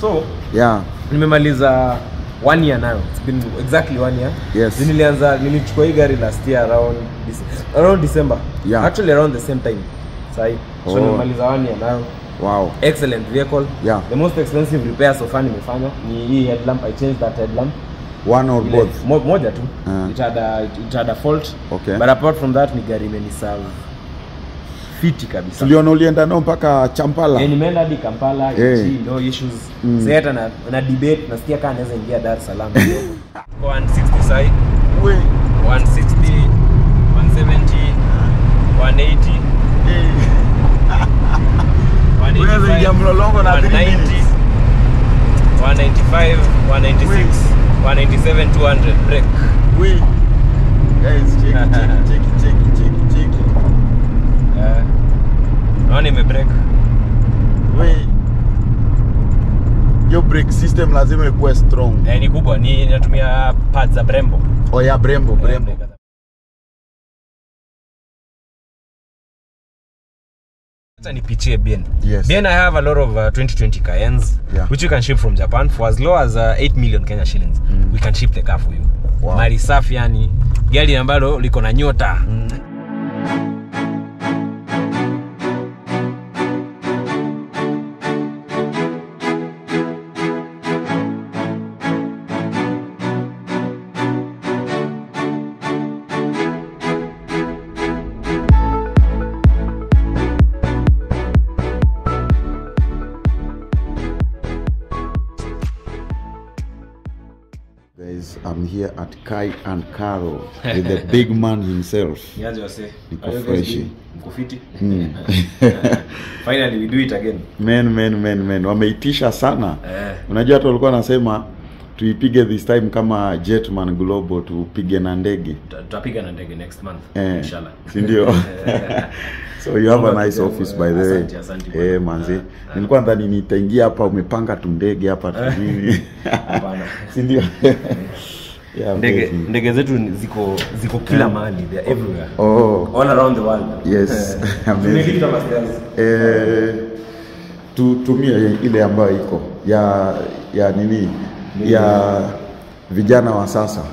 so Yeah. nimemaliza one year now it's been exactly one year Yes. nilianza nilichukua hii gari last year around december. around december Yeah. actually around the same time sahi so Oh. nimemaliza one year now Wow. excellent vehicle Yeah. the most expensive repair so far nimefanya ni hii headlamp i changed that headlamp One or Ile- both. mo, moja tu uh. it, had a, it, it had a fault Okay. but apart from that ni gari imeniserve fiti kabisa Tuliona ulienda nao mpaka Champala. Eh, nimeenda hadi Kampala Eh. Yeah. no issues Mm. Sasa hata na, na debate nasikia kama naweza ingia Dar es Salaam kidogo. 160 sai We. 160 170 180 Wewe mlolongo na 190 195 196 197 200 break We. Guys, check, check, check, check. Eh, naona ime break We. Yo brake system lazima ikuwe strong. eh, ni kubwa ni inatumia pads za Brembo Oh ya Brembo, Brembo. Eh, Acha nipitie bien Yes. bien i have a lot of uh, 2020 cayennes Yeah. which you can ship from japan for as low as uh, 8 million kenya shillings Mm. we can ship the car for you Wow. mali safi yani gari ambalo liko na nyota Guys, Kai and Caro with the big man himself. Niko freshi. Mm. finally we do it again. Men men men men. Wameitisha sana. Eh. Unajua hata walikuwa wanasema tuipige this time kama jetman global tupige na ndege. Tuta- tutapiga na ndege next month eh, inshallah. Sindio so you have a nice office by the way. Eh, manzi Ah, ah. nilikuwa ndani nitaingia hapa umepanga tu ndege hapa tu nini? Hapana. sindio yeah, ndege ndege zetu ziko ziko kila mahali they are everywhere. Oh. All around the world. Yes, Eh, amazing. eh, tutumie ile ambayo iko. Ya ya nini? Ya vijana wa sasa.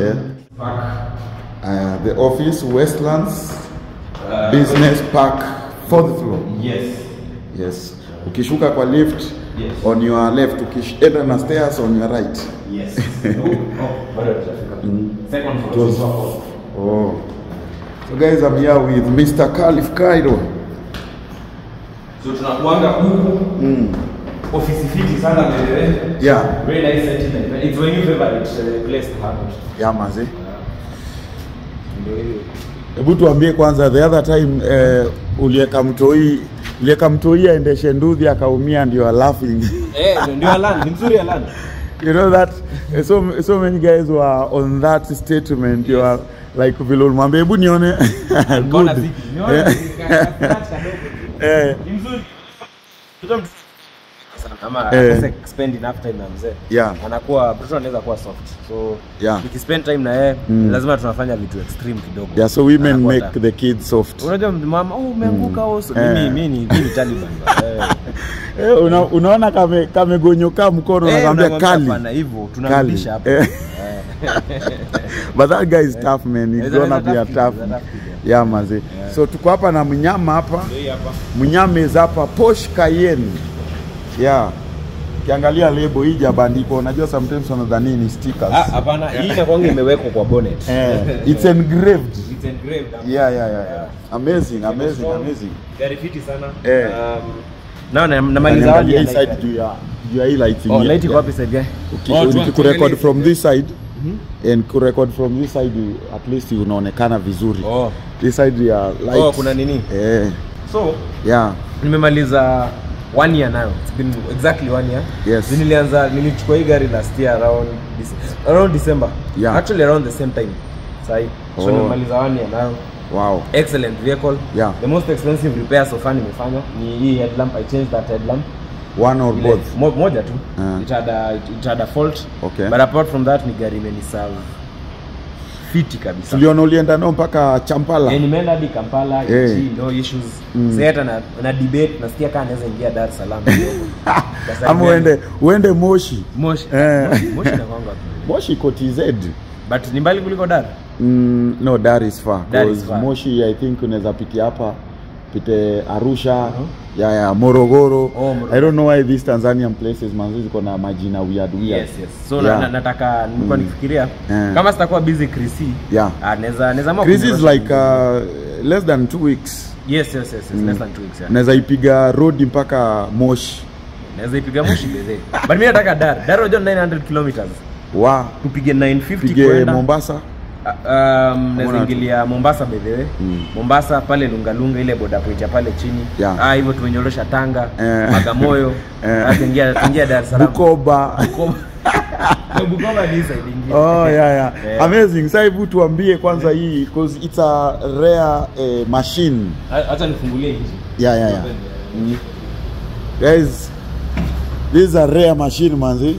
Eh? Uh, the office westlands. Uh, business park fourth floor. Yes. yes. Ukishuka kwa lift Yes. on your left ukienda na stairs on your right Yes. No. Oh, mm. hatujafika. Second floor, Close. oh so guys i'm here with mr Khalif Cairo So tunakuanga huku ofisi fiti sana mbele yeah Very nice sentiment. It's my new favorite uh, place to have it. yeah mazi Ndio hiyo. hebu tuambie kwanza the other time uh, ulieka mtoi ulieka kamtulia endeshe nduthi akaumia ndio laughing. Eh, ndio alani, ni mzuri alani you know that eh, so, so many guys were on that statement. You are like vile ulimwambia hebu nione. Good eh, Ni mzuri. Ama Eh. spend enough time na mzee. Yeah. Anakuwa mtoto anaweza kuwa soft. So Yeah. nikispend time na yeye Mm. lazima tunafanya vitu extreme kidogo. yeah so women make ta- the kids soft Unajua mama, oh umeanguka oh, so Eh. mimi mimi mimi Taliban. Eh. eh, una, unaona kame kamegonyoka mkono Eh, unakwambia kali hivyo tunarudisha hapo. Eh. but that guy is tough man he's tough yeah. so tuko hapa na mnyama hapa hapa. mnyama is hapa Porsche Cayenne yeah kiangalia lebo hii jabandiko unajua sometimes wanadhani ni stickers Ah, hapana, hii inakuanga imewekwa kwa bonnet. eh, it's engraved It's engraved. yeah yeah yeah, yeah. amazing amazing amazing Gari fiti sana. Eh. Um, na na namaliza hadi hii side juu ya juu ya hii lighting Oh, light iko wapi side guy? Ukikurecord from side. this side and kurecord from this side you- at least unaonekana vizuri Oh. this side ya light Oh, kuna nini? eh So, yeah nimemaliza one year now It's been exactly one year. Yes. Nilianza nilichukua hii gari last year around Dece- around December. Yeah. Actually around the same time. Sahi. So Oh. nimemaliza one year now wow Excellent vehicle. Yeah. The most expensive repair so far nimefanya ni hii headlamp. I changed that headlamp. one or Ile- both mo, moja tu uh. it, had a, it, it had a fault Okay. but apart from that ni gari imeniserve fiti kabisa tuliona ulienda nao mpaka champala Eh, nimeenda hadi Kampala, Eh. Kichi, no issues. Mm. Sasa hata na, na debate nasikia kama naweza ingia Dar es Salaam. Ama uende uende moshi Moshi. Eh. Moshi, Moshi na kwanga. moshi iko tz But ni mbali kuliko Dar. mm, no dar is far Dar is far. moshi i think unaweza pitia hapa pite arusha uh -huh. ya ya morogoro Oh, Morogoro. i don't know why these tanzanian places manzi ziko na majina weird weird Yes, yes. So Yeah. na, na, nataka nilikuwa nikifikiria yeah. kama sitakuwa busy Krisi. Yeah. Ah, naweza naweza Chris is like uh, less than 2 weeks Yes, yes, yes, yes. Less than 2 weeks. Yeah. naweza ipiga road mpaka moshi Naweza ipiga Moshi bezee. But mimi nataka Dar. Dar unajua 900 kilometers. wa Tupige 950 pige kwenda. mombasa Um, Mbona- Mombasa bedhewe. Mm. Mombasa pale Lungalunga ile boda point pale chini. Yeah. Ah hivyo tumenyorosha Tanga, Eh. Bagamoyo. Eh. Tuingia tuingia Dar es Salaam. bukoba Bukoba. Bukoba ni side oh yeah yeah amazing sasa hebu tuambie kwanza hii because it's a rare eh, machine Hata nifungulie hizi. yeah yeah yeah mm. guys this is a rare machine manzi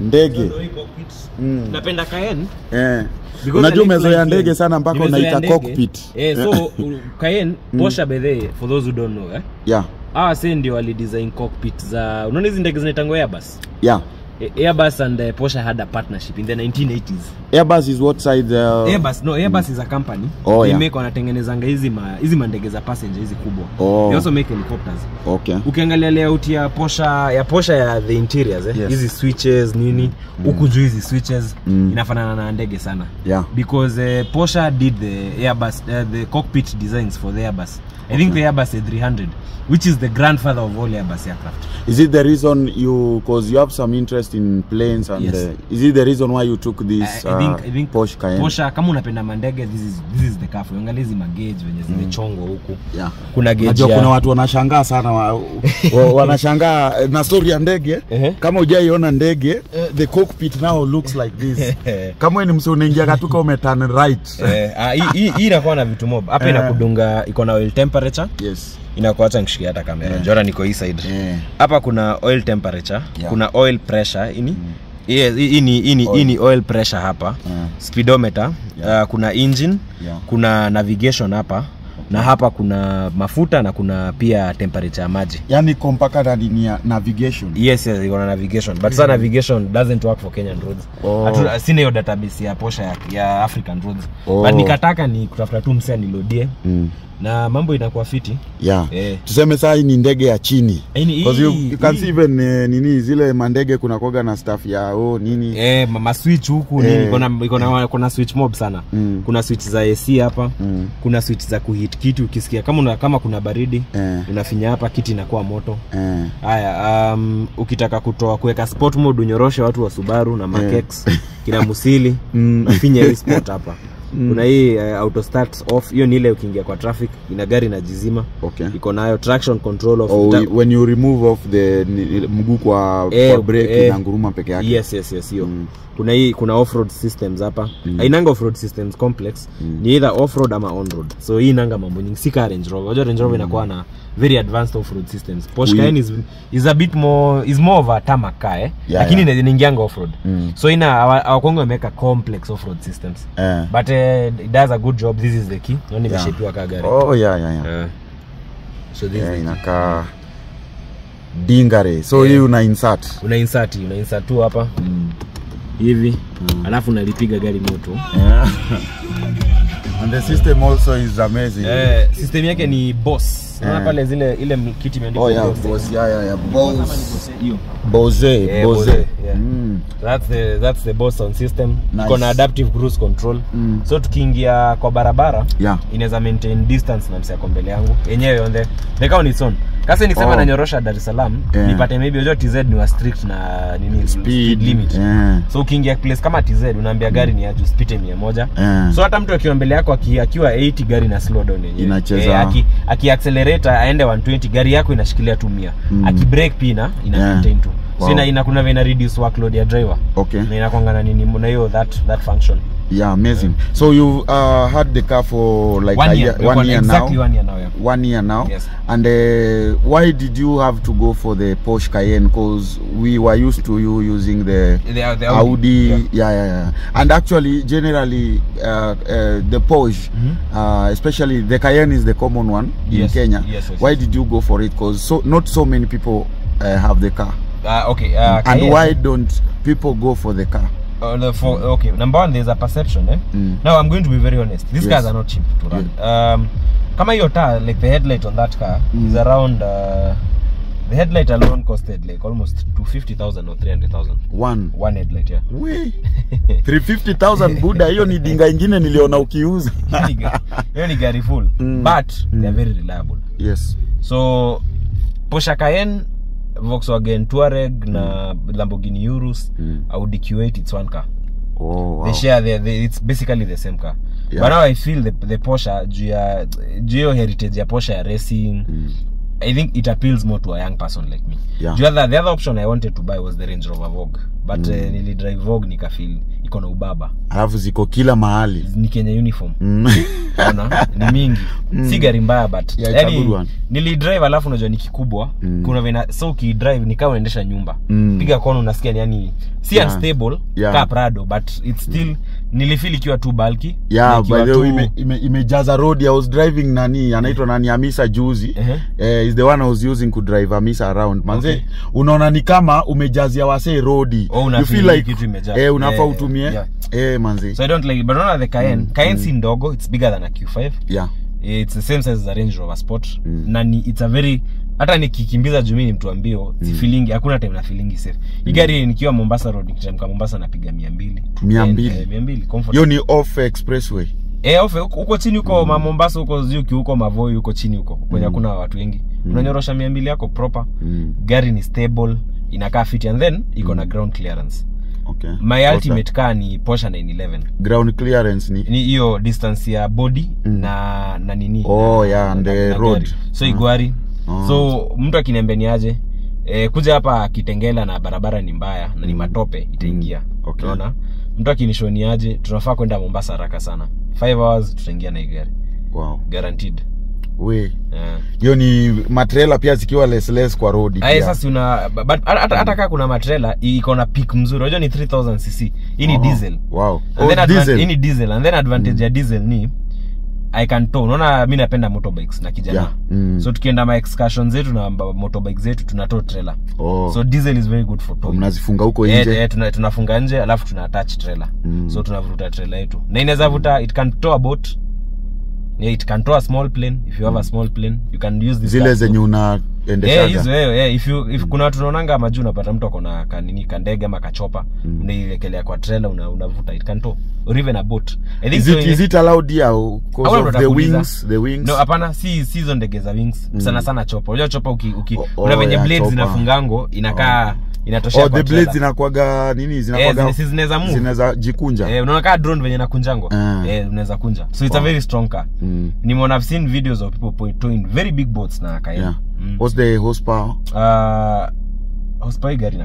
ndege Ndio cockpit. Mm. Napenda Cayenne. eh Yeah. Unajua umezoea ndege sana mpaka unaita cockpit Eh, so u- Cayenne Porsche by the for those who don't know eh. yeah Ah, sasa ndio walidesign cockpit za unaona hizi ndege zinaitangwa Airbus. yeah Eh, Airbus and uh, Porsche had a partnership in the 1980s. airbus is what side uh, Airbus no Airbus mm. is a company Oh, they yeah. make wanatengenezanga hizi ma, hizi mandege za passenger hizi kubwa Oh. they also make helicopters okay ukiangalia layout ya Porsche ya Porsche ya the interiors eh Yes. hizi switches nini huku juu hizi switches Mm. inafanana na ndege sana yeah because uh, Porsche did the Airbus uh, the cockpit designs for the Airbus Okay. I think the Airbus A300 which is the grandfather of all Airbus aircraft Is it the reason you, because you have some interest in planes, and Yes. uh, is it the reason why you took this uh, I think, uh, I think Porsche Cayenne? Porsche kama unapenda mandege this is, this is the car for you. angalia hizi magage venye zimechongwa huku Yeah. kuna gauge Najua ya- kuna watu wanashangaa sana wa, wa, wanashangaa eh, na story ya ndege uh -huh. kama hujaiona ndege uh, the cockpit now looks like this kama wewe ni msio unaingia katuka umeturn right Eh, ah, hii- inakuwa na vitu mob hapa Eh. inakudunga iko na oil temperature yes inakuwa hata nikishikia hata kamera yeah. jora niko hii side yeah. hapa kuna oil temperature Yeah. kuna oil pressure ini Yes, hii ni oil. ini oil pressure hapa yeah. speedometer Yeah. uh, kuna engine Yeah. kuna navigation hapa na hapa kuna mafuta na kuna pia temperature ya maji yani kompaka ndani ni ya navigation yes yes iko na navigation but sasa navigation doesn't work for Kenyan roads Oh. Atu, sina hiyo database ya posha ya, ya African roads Oh. but nikataka ni kutafuta tu msea nilodie mm. Na mambo inakuwa fiti yeah Eh. tuseme saa hii ni ndege ya chini Hii ni- Because you, you can see even eh, nini zile mandege kuna koga na staff ya oh nini Eh, ma- switch huku Eh. nini kuna, kuna, iko kuna switch mob sana Mm. kuna switch za AC hapa Mm. kuna switch za kuhit kitu ukisikia kama una, kama kuna baridi Eh. unafinya hapa kiti inakuwa moto eh. haya um, ukitaka kutoa kuweka sport mode unyoroshe watu wa Subaru na Makex kina Musili Mm. nafinya hii sport hapa kuna hii uh, auto start off hiyo ni ile ukiingia kwa traffic ina gari inajizima Okay. iko nayo traction control of Oh, when you remove off the mguu kwa, Eh, kwa brake eh. na nguruma peke yake yes yes yes hiyo Mm. Kuna hii kuna off-road systems hapa Mm. ainanga offroad systems complex Mm. ni either off-road ama on-road so hii inanga mambo nyingi si ka Range Rover unajua Range Rover inakuwa na very advanced offroad systems Porsche Cayenne is, is a bit more is more of a tarmac car eh? Yeah, lakini yeah. inaingianga offroad Mm. so ina awakongo wameweka complex off-road systems yeah. but uh, it does a good job this is the key naona Yeah. imeshapiwa ka gari oh yeah, yeah, yeah. yeah. so this Yeah, inaka inakaa dingare so yeah. hii una insert una insert una insert tu hapa hivi mm. alafu nalipiga gari moto yeah. and the system also is amazing Eh, system yake ni boss Eh. pale zile ile kiti imeandikwa oh yeah Boss. boss yeah yeah yeah Kama ni boss Boss, hiyo Bose Bose Bose, yeah. mm. that's the that's the boss sound system Nice. iko na adaptive cruise control Mm. so tukiingia kwa barabara yeah inaweza maintain distance na mbele yangu yenyewe on the the on its own kasa nikisema Oh. nanyorosha Dar es Salaam Yeah. nipate maybe unajua TZ ni wa strict na nini speed limit yeah. so ukiingia place kama TZ unaambia gari ni aje usipite 100 Yeah. so hata mtu akiwa mbele yako akiwa 80 gari na slow down yenyewe Inacheza. Aki, aki accelerate aende 120 gari yako inashikilia tu 100 Mm. aki brake pia ina ina Yeah. maintain tu Wow. ina, ina kuna vina reduce workload ya driver okay na inakwanga na nini na hiyo that that function Yeah, amazing. So you uh, had the car for like one a year, year, one year exactly now. one year now yeah. One year now. Yes. And uh, why did you have to go for the Porsche Cayenne? Because we were used to you using the The, the Audi. yeah. Yeah. yeah, yeah, And actually, generally, uh, uh, the Porsche, uh, especially the Cayenne, is the common one in Kenya. yes, yes, why yes. did you go for it? Because so not so many people uh, have the car. Uh, okay uh, and why don't people go for the car? Uh, for for, okay number one there's a perception eh? Mm. now i'm going to be very honest these Yes. cars are not cheap to run yeah. um, kama hiyo taa like the headlight on that car mm. is around uh, the headlight alone costed like almost 250000 or 300000 One. one headlight yeah We 350,000 Buda, hiyo ni dinga ingine niliona ukiuza. Hiyo ni gari full Mm. but they are very reliable yes. so Porsche Cayenne Volkswagen Touareg na Lamborghini Urus Mm. Audi Q8 it's one car Oh, wow. they share the, the, it's basically the same car Yeah. but now I feel the, the Porsche juu ya juu heritage ya Porsche ya racing Mm. I think it appeals more to a young person like me Yeah. The other, the other option I wanted to buy was the Range Rover Vogue but mm. uh, nilidrive Vogue nikafeel iko na ubaba Alafu ziko kila mahali. ni Kenya uniform Mm. Ona, ni mingi si gari mbaya but Yeah, yani nilidrive alafu unajua ni kikubwa Mm. kuna vena so ukidrive ni kama unaendesha nyumba Mm. piga kona unasikia ni yani si Yeah. unstable Yeah. kaa Prado but it's still nilifeel ikiwa tu bulky Yeah, by the way, ime, ime, imejaza road. I was driving nani anaitwa nani amisa juzi. Ehe. Eh, is the one I was using kudrive amisa around. Manze, Okay. unaona ni kama umejazia wasee rodi. Oh, you feel like kitu eh, unafaa Yeah, utumie. yeah. Eh, manze. so I don't like it. but unaona the Cayenne Cayenne si ndogo it's bigger than a Q5 yeah. it's the same size as a Range Rover Sport Mm. na ni it's a very hata nikikimbiza juu mimi ni mtu wa mbio si feelingi hakuna time na feelingi safe mm. gari nikiwa Mombasa road nikitamka Mombasa napiga 200 Mia mbili. Eh, 200 comfort Hiyo ni off expressway. eh ofe huko chini huko mm. Mombasa huko Zuki huko Mavoi huko chini huko kwenye hakuna watu wengi mm. unanyorosha 200 yako proper Mm. gari ni stable inakaa fit and then iko na ground clearance Okay. my What's ultimate car ni Porsche 911 ground clearance ni ni hiyo distance ya body Mm. na na nini Oh, na, yeah, and the na road. gari. so Mm. igwari Oh. so mtu akiniambia ni aje e, kuja hapa kitengela na barabara ni mbaya na ni matope itaingia Okay. unaona mtu akinishoni aje tunafaa kwenda mombasa haraka sana 5 hours tutaingia na gari wow. guaranteed we yeah. hiyo ni matrela pia zikiwa less less kwa road pia. sasa una hata hata kama kuna matrela iko na peak mzuri unajua ni 3000 cc hii ni Oh, diesel wow. And Oh, then diesel. hii ni diesel and then advantage mm. ya diesel ni i can tow unaona mi napenda motorbikes na kijana Yeah. Mm. so tukienda ma excursion zetu na motorbike zetu tuna tow trailer Oh. so diesel is very good for towing. mnazifunga huko Eh, nje eh, tuna, tunafunga nje alafu tuna attach trailer Mm. so tunavuta trailer yetu na inaweza vuta mm. it can tow a boat yeah, it can tow a small plane if you have a small plane you can use this zile zenye Eh, unaendeshaga hizo if you if kuna watu unaonanga majuu unapata mtu akona kanini kandege ama kachopa Mm. unailekelea kwa trela una, unavuta it can tow or even a boat. I think is it, in- is it allowed here because of the wings the wings? No hapana si si hizo ndege za wings. Sana sana chopa. Unajua chopa uki, uki Oh, oh, venye yeah, blades zinafungango inakaa inatoshea oh the blades zinakuaga nini? Eh, zinakuwaga zine- si zinaweza move. zinaweza jikunja. Eh, unaona kaa drone venye nakunjango mm. eh, unaweza kunja. So it's a very strong car. Mm. nimeona I've seen videos of people towing very big boats na kaya yeah. Mm. what's the horsepower? Uh, horsepower gari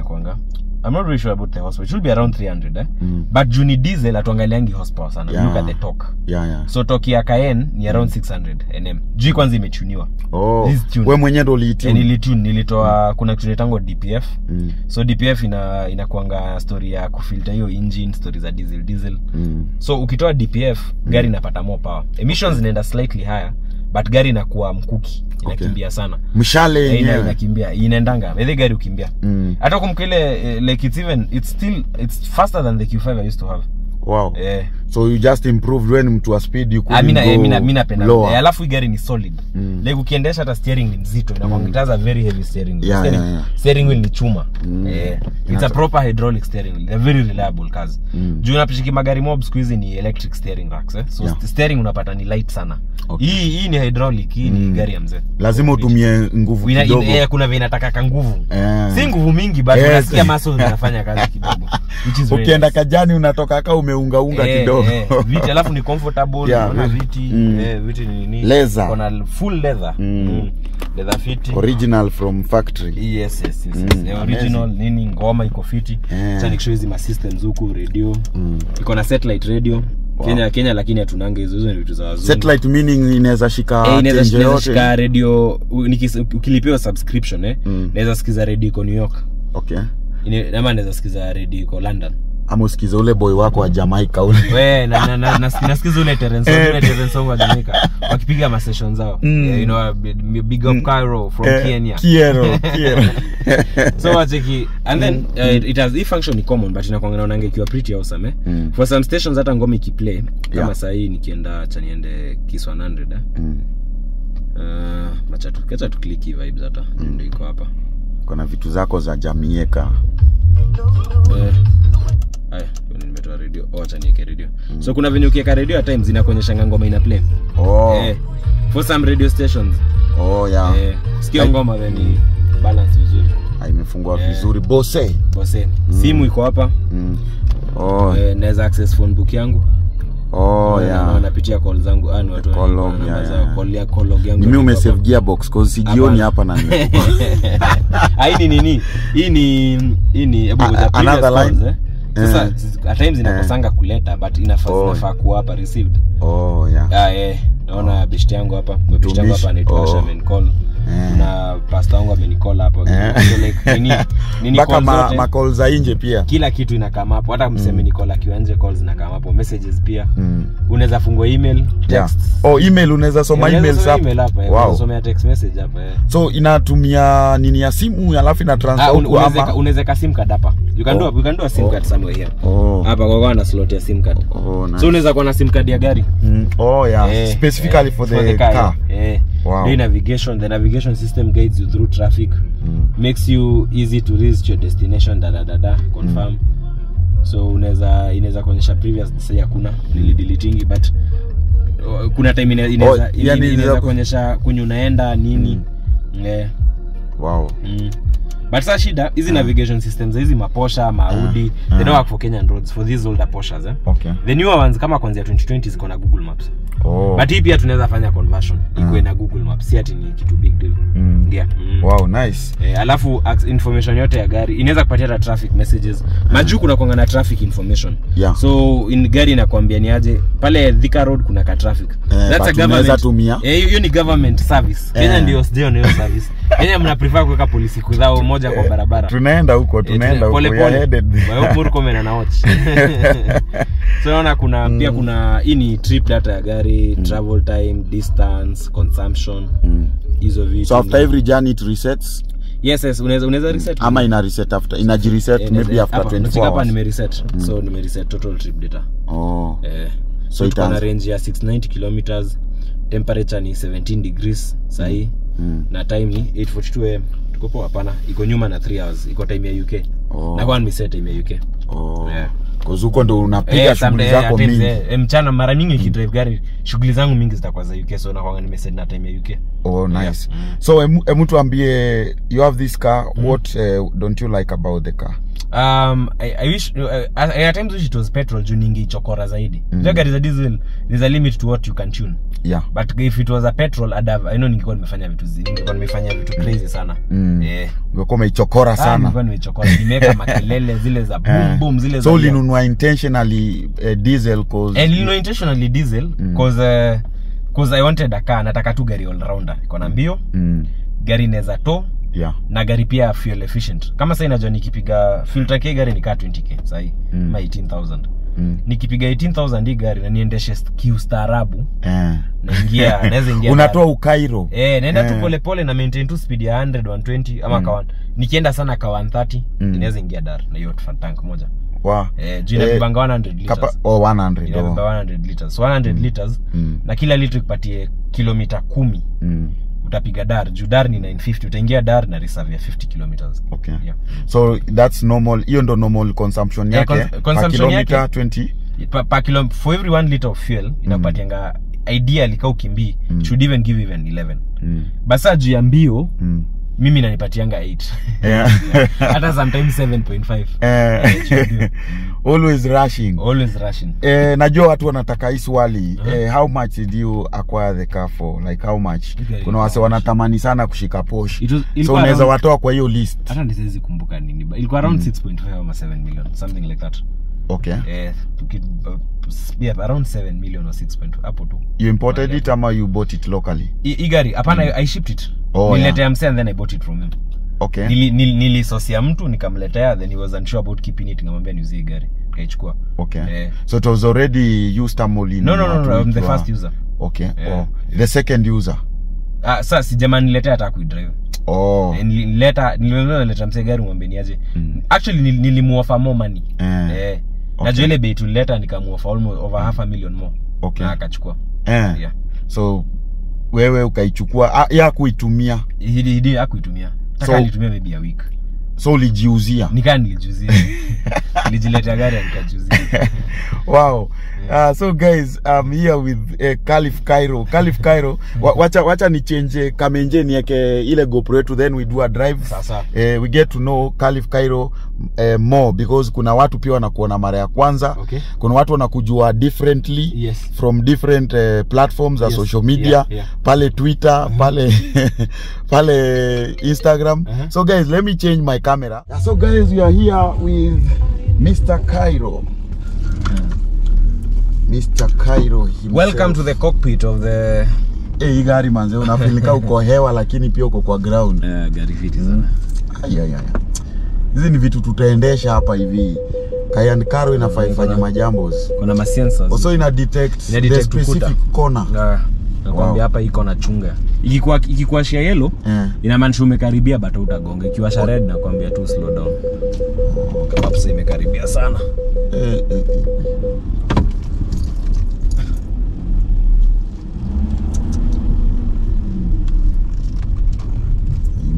I'm not really sure about the horsepower. It should be around 300 eh? Mm. But juni diesel atuangaliangi horsepower sana. Yeah. Look at the torque. yeah yeah So torque ya Cayenne ni around 600 nm. Juu kwanza imetuniwa. oh This tune. Wewe mwenyewe ndo Eh, Ni litune, nilitoa mm. kuna kitu inaitangwa DPF. mm. So DPF ina inakuanga story ya kufilter hiyo engine, story za diesel diesel. mm. So ukitoa DPF mm. gari inapata more power. Emissions zinaenda slightly higher but gari inakuwa mkuki. Inakimbia okay. sana. mshale yenyewe ina- inakimbia inaendanga. Ile gari ukimbia. mm. hata mm. kumkile eh, like it's even it's still it's faster than the Q5 I used to have wow eh so you just improved when mtu wa speed you ah, couldn't mina, eh, go mina, mina napenda lower. eh, alafu gari ni solid Mm. like ukiendesha hata steering ni nzito inakuwa it has a very heavy steering wheel Yeah, steering, yeah, yeah. steering wheel ni chuma Mm. eh it's Inata- a proper hydraulic steering wheel they're very reliable cars Mm. juu unapishiki magari mob siku hizi ni electric steering racks eh so Yeah. steering unapata ni light sana Okay. hii hii ni hydraulic hii ni Mm. gari ya mzee lazima utumie nguvu kidogo ina- eh, kuna vile inatakaka nguvu yeah. si nguvu mingi but Yes. unasikia muscle zinafanya kazi kidogo ukienda kajani unatoka ka umeungaunga Eh, kidogo Oh. Eh, viti alafu ni comfortable Yeah, Una viti mm. eh, viti ni nini Leather. Kuna full leather Mm. mm. leather fiti original from factory yes yes yes, Mm. Eh, original amazing. nini ngoma iko fiti Yeah. sasa hizi ma systems huku radio Mm. iko na satellite radio Kenya Kenya lakini hatunanga hizo hizo ni vitu za wazungu satellite meaning inaweza shika hey, inaweza yote shika radio ukilipiwa subscription eh Mm. naweza sikiza radio iko New York okay Ine- ama naweza sikiza radio iko London ama usikize ule boy wako wa Jamaica ule. We na, na, na, nas- nasikiza ule Terence ule Terence Song wa Jamaica. Wakipiga ma session zao. Mm. yeah, you know big up Cairo from Eh, Kenya. Kiero, Kiero. so wacheki and then uh, it, it has e function ni common but inakwanga naonanga ikiwa pretty awesome eh? Mm. for some stations hata ngoma ikiplay kama Yeah. saa hii nikienda cha niende Kiss 100 eh? Mm. uh, acha tu acha tu click vibes hata ndio iko hapa kuna vitu zako za jamieka Eh, haya nimetoa radio. Oh acha niweke radio. So kuna venye ukiweka radio at times inakuonyesha ngoma ina play oh, eh, for some radio stations. Oh yeah. eh, sikio ngoma veni balance vizuri. Imefungwa Eh. vizuri. Bose. Bose. Simu iko hapa. Mm. oh, eh, naweza access phone book yangu oh, Na- yeah. napitia call zangu ah, watu yeah, yeah. Call ya- yangu umesave gearbox cause sijioni hapa na hii ni nini hii ni hii ni hebu A- the a- previous another calls, eh. sasa at times inakosanga kuleta but inafaa Oh. zinafaa kuwa hapa received oh, yeah. ah eh naona best yangu hapa yangu hapa anaitwa Oh. Eh. na nini nini mpaka call ma, makol za nje pia kila kitu inakama hapo hata mseme mm. nikola akiwa nje calls inakama hapo messages pia mm. unaweza fungua email yeah. oh, email unaweza soma yeah, emails hapa email hapa eh, wow. text message hapa yeah. so inatumia nini ya simu alafu ina transfer Ah, un- unaweza unaweza ka sim card hapa you can Oh. do you can do a sim Oh. card somewhere here oh. hapa kwa kwa na slot ya sim card Oh, nice. so unaweza kuwa na sim card ya gari Mm. oh yeah Eh, specifically eh, for the, car, eh. Wow. Navigation the navigation system guides you through traffic Mm. makes you easy to reach your destination da da da da confirm. So unaweza inaweza kuonyesha previous sasa hakuna nilidilitingi but uh, kuna time ina- inaweza Oh, yani inaweza kuonyesha kwenye unaenda nini eh. Wow. Mm. but saa shida hizi navigation systems hizi maposha maudi mm. they don't work for kenyan roads for these older poshas eh? okay. The newer ones kama kwanzia 2020 ziko na google maps oh. but hii pia tunaweza fanya conversion. Ikuwe na google maps. Si ati ni kitu big deal. Mm. yeah. mm. wow nice. E, alafu information yote ya gari. Inaweza kupatia hata traffic messages. Majuu kuna kwanga na traffic information. Yeah. so in gari inakwambia ni aje. Pale Thika road kuna ka traffic. Eh, that's a government tumia. eh, hiyo ni government service. Eh. Kenya Eh. ndio sio hiyo service. Kenya mna prefer kuweka polisi kudhao moja kwa barabara. tunaenda huko tunaenda huko. Pole pole headed. By mena na watch. So naona kuna mm. pia kuna hii ni trip data ya gari travel time distance consumption. Hizo mm. vitu so after every journey it resets? Yes yes unaweza unaweza reset. Ama ina reset after? Ina reset yeah, maybe after apa, 24 hours hapa nime reset mm. so nime reset total trip data. Oh. Eh. So so it has- range ya 690 kilometers. Temperature ni 17 degrees sahi mm. na time ni 842 am tuko poa? Hapana. Iko nyuma na 3 hours. Iko time ya UK Oh. na kwa nimeset time ya UK oh. Yeah. Huko ndo unapiga Eh, shughuli zako mingi. Eh, eh, mchana mara mingi nikidrive gari shughuli zangu mingi zitakuwa za UK so nakwanga nimeset na time ya UK oh nice. Mm. so emu, emu tuambie you have this car what uh, don't you like about the car um I, I wish uh, I, at times wish it was petrol juu ningeichokora zaidi. Mm. gari za diesel there's a limit to what you can tune. Yeah. But if it was a petrol I'd have, I know ningekuwa nimefanya vitu ningekuwa nimefanya vitu crazy sana. Mm. eh. Ungekuwa umeichokora Ah, sana. nilikuwa nimechokora nimeweka makelele zile za boom yeah. boom zile so ulinunua intentionally uh, diesel cause and you know intentionally diesel cause uh, cause I wanted a car. Nataka tu gari all rounder. Iko na mbio. Mm, gari inaweza to yeah na gari pia fuel efficient kama sasa inajua nikipiga hii gari nikaa 20k sahi Mm. ma 18000 mm. nikipiga 18000 hii gari na niendeshe kiustaarabu yeah. naingia naweza ingia unatoa ukairo Eh, naenda tu polepole pole pole na maintain tu speed ya 100 120 ama Mm. kawan nikienda sana ka 130 Mm. inaweza ingia dar na hiyo tank moja wa eh, juu Eh, inabebanga 100 liters kapa oh 100 inabeba oh. 100 liters so 100 liters mm. na kila litri ipatie kilomita kumi mm. Utapiga dar. Juu dar ni 950 utaingia dar na reserve ya 50 kilometers. Okay. Yeah. so that's normal. Hiyo ndo normal consumption yake yake. cons- per consumption yake- 20 pa, pa kilo, for every one liter of fuel inakupatianga ideally ka ukimbii. Mm. should even give even 11 mm. basa juu ya mbio Mm. Mimi nanipatianga 8 Yeah. hata sometimes 7.5 Eh, always rushing. Always rushing. Eh, najua watu wanataka hii swali. Eh, how much did you acquire the car for? Like how much? Okay, kuna wase wanatamani sana kushika was- so unaweza watoa kwa hiyo list. Hata nisiwezi kumbuka nini ilikuwa around 6.5 ama 7 million something like that okay. Eh tuki, uh, yeah, around 7 million or 6 hapo tu. You imported it ama you bought it locally? I- gari hapana I, I shipped it. Oh, nililetea msee and then I bought it from him. Okay. Nili, nili, nilisosia mtu nikamletea then he was unsure about keeping it nikamwambia niuzie gari kaichukua. Okay. Eh. so it was already used ama no no no, no I'm the first user. Okay. Yeah. oh. the second user? Ah sasa si niletea hata kuidrive oh. Eh, nilileta nilileta msee gari mwambie niaje. Mm. actually nilimuofa more money. Eh. eh Okay. najua ile bei tulileta nikamuofa almost over half a million more. Okay. Na akachukua. Eh. yeah. So wewe ukaichukua ya kuitumia hidi hidi hakuitumia. So- alitumia maybe a week. So ulijiuzia. Nikaa nilijiuzia. Nilijiletea gari nikajiuzia. Wow Uh, so guys I'm here with uh, Caliph Cairo Caliph Cairo wacha, wacha ni change kamenje nieke ile GoPro yetu then we do a drive Sasa. uh, we get to know Caliph Cairo uh, more because kuna watu pia wanakuona mara ya kwanza Okay. kuna watu wanakujua differently Yes. from different uh, platforms za Yes. social media Yeah, yeah. pale Twitter uh -huh. pale pale Instagram Uh-huh. so guys let me change my camera so guys we are here with Mr. Cairo Mr. Cairo himself. welcome to the cockpit of the Eh, hii gari manze unafilika uko hewa lakini pia uko kwa ground Yeah, gari fiti sana ai, ai. hizi ni vitu tutaendesha hapa hivi Kayan Karo inafaa ifanye majambos kuna ma sensors also ina detect, Ina the specific kuta. corner Ah, nakwambia Wow. hapa iko na chunga ikikuwa shia yellow Ina inamaanisha umekaribia bata utagonga ikiwasha red nakwambia tu slow down kama pesa imekaribia sana Eh, eh, eh.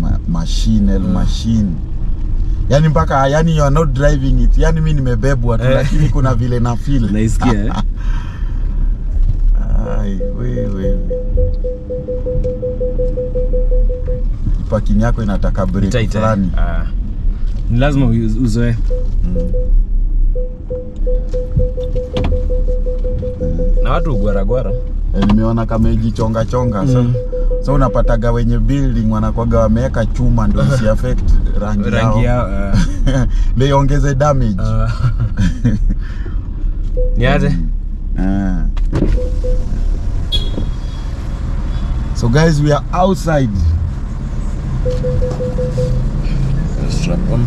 Ma machine el machine yani mpaka yani you are not driving it yani mi nimebebwa tu Eh. lakini kuna vile na feel naisikia eh? Ai, we, we, we. parking yako inataka break eh? fulani Ah. ni lazima uzoe na watu ugwaragwara Eh, nimeona kamejichonga chonga so, Mm. so unapataga wenye building wanakwaga wameweka chuma ndo isi affect rangi, rangi yao yao uh. ndio iongeze damage uh. niaje Ah. so guys we are outside strap on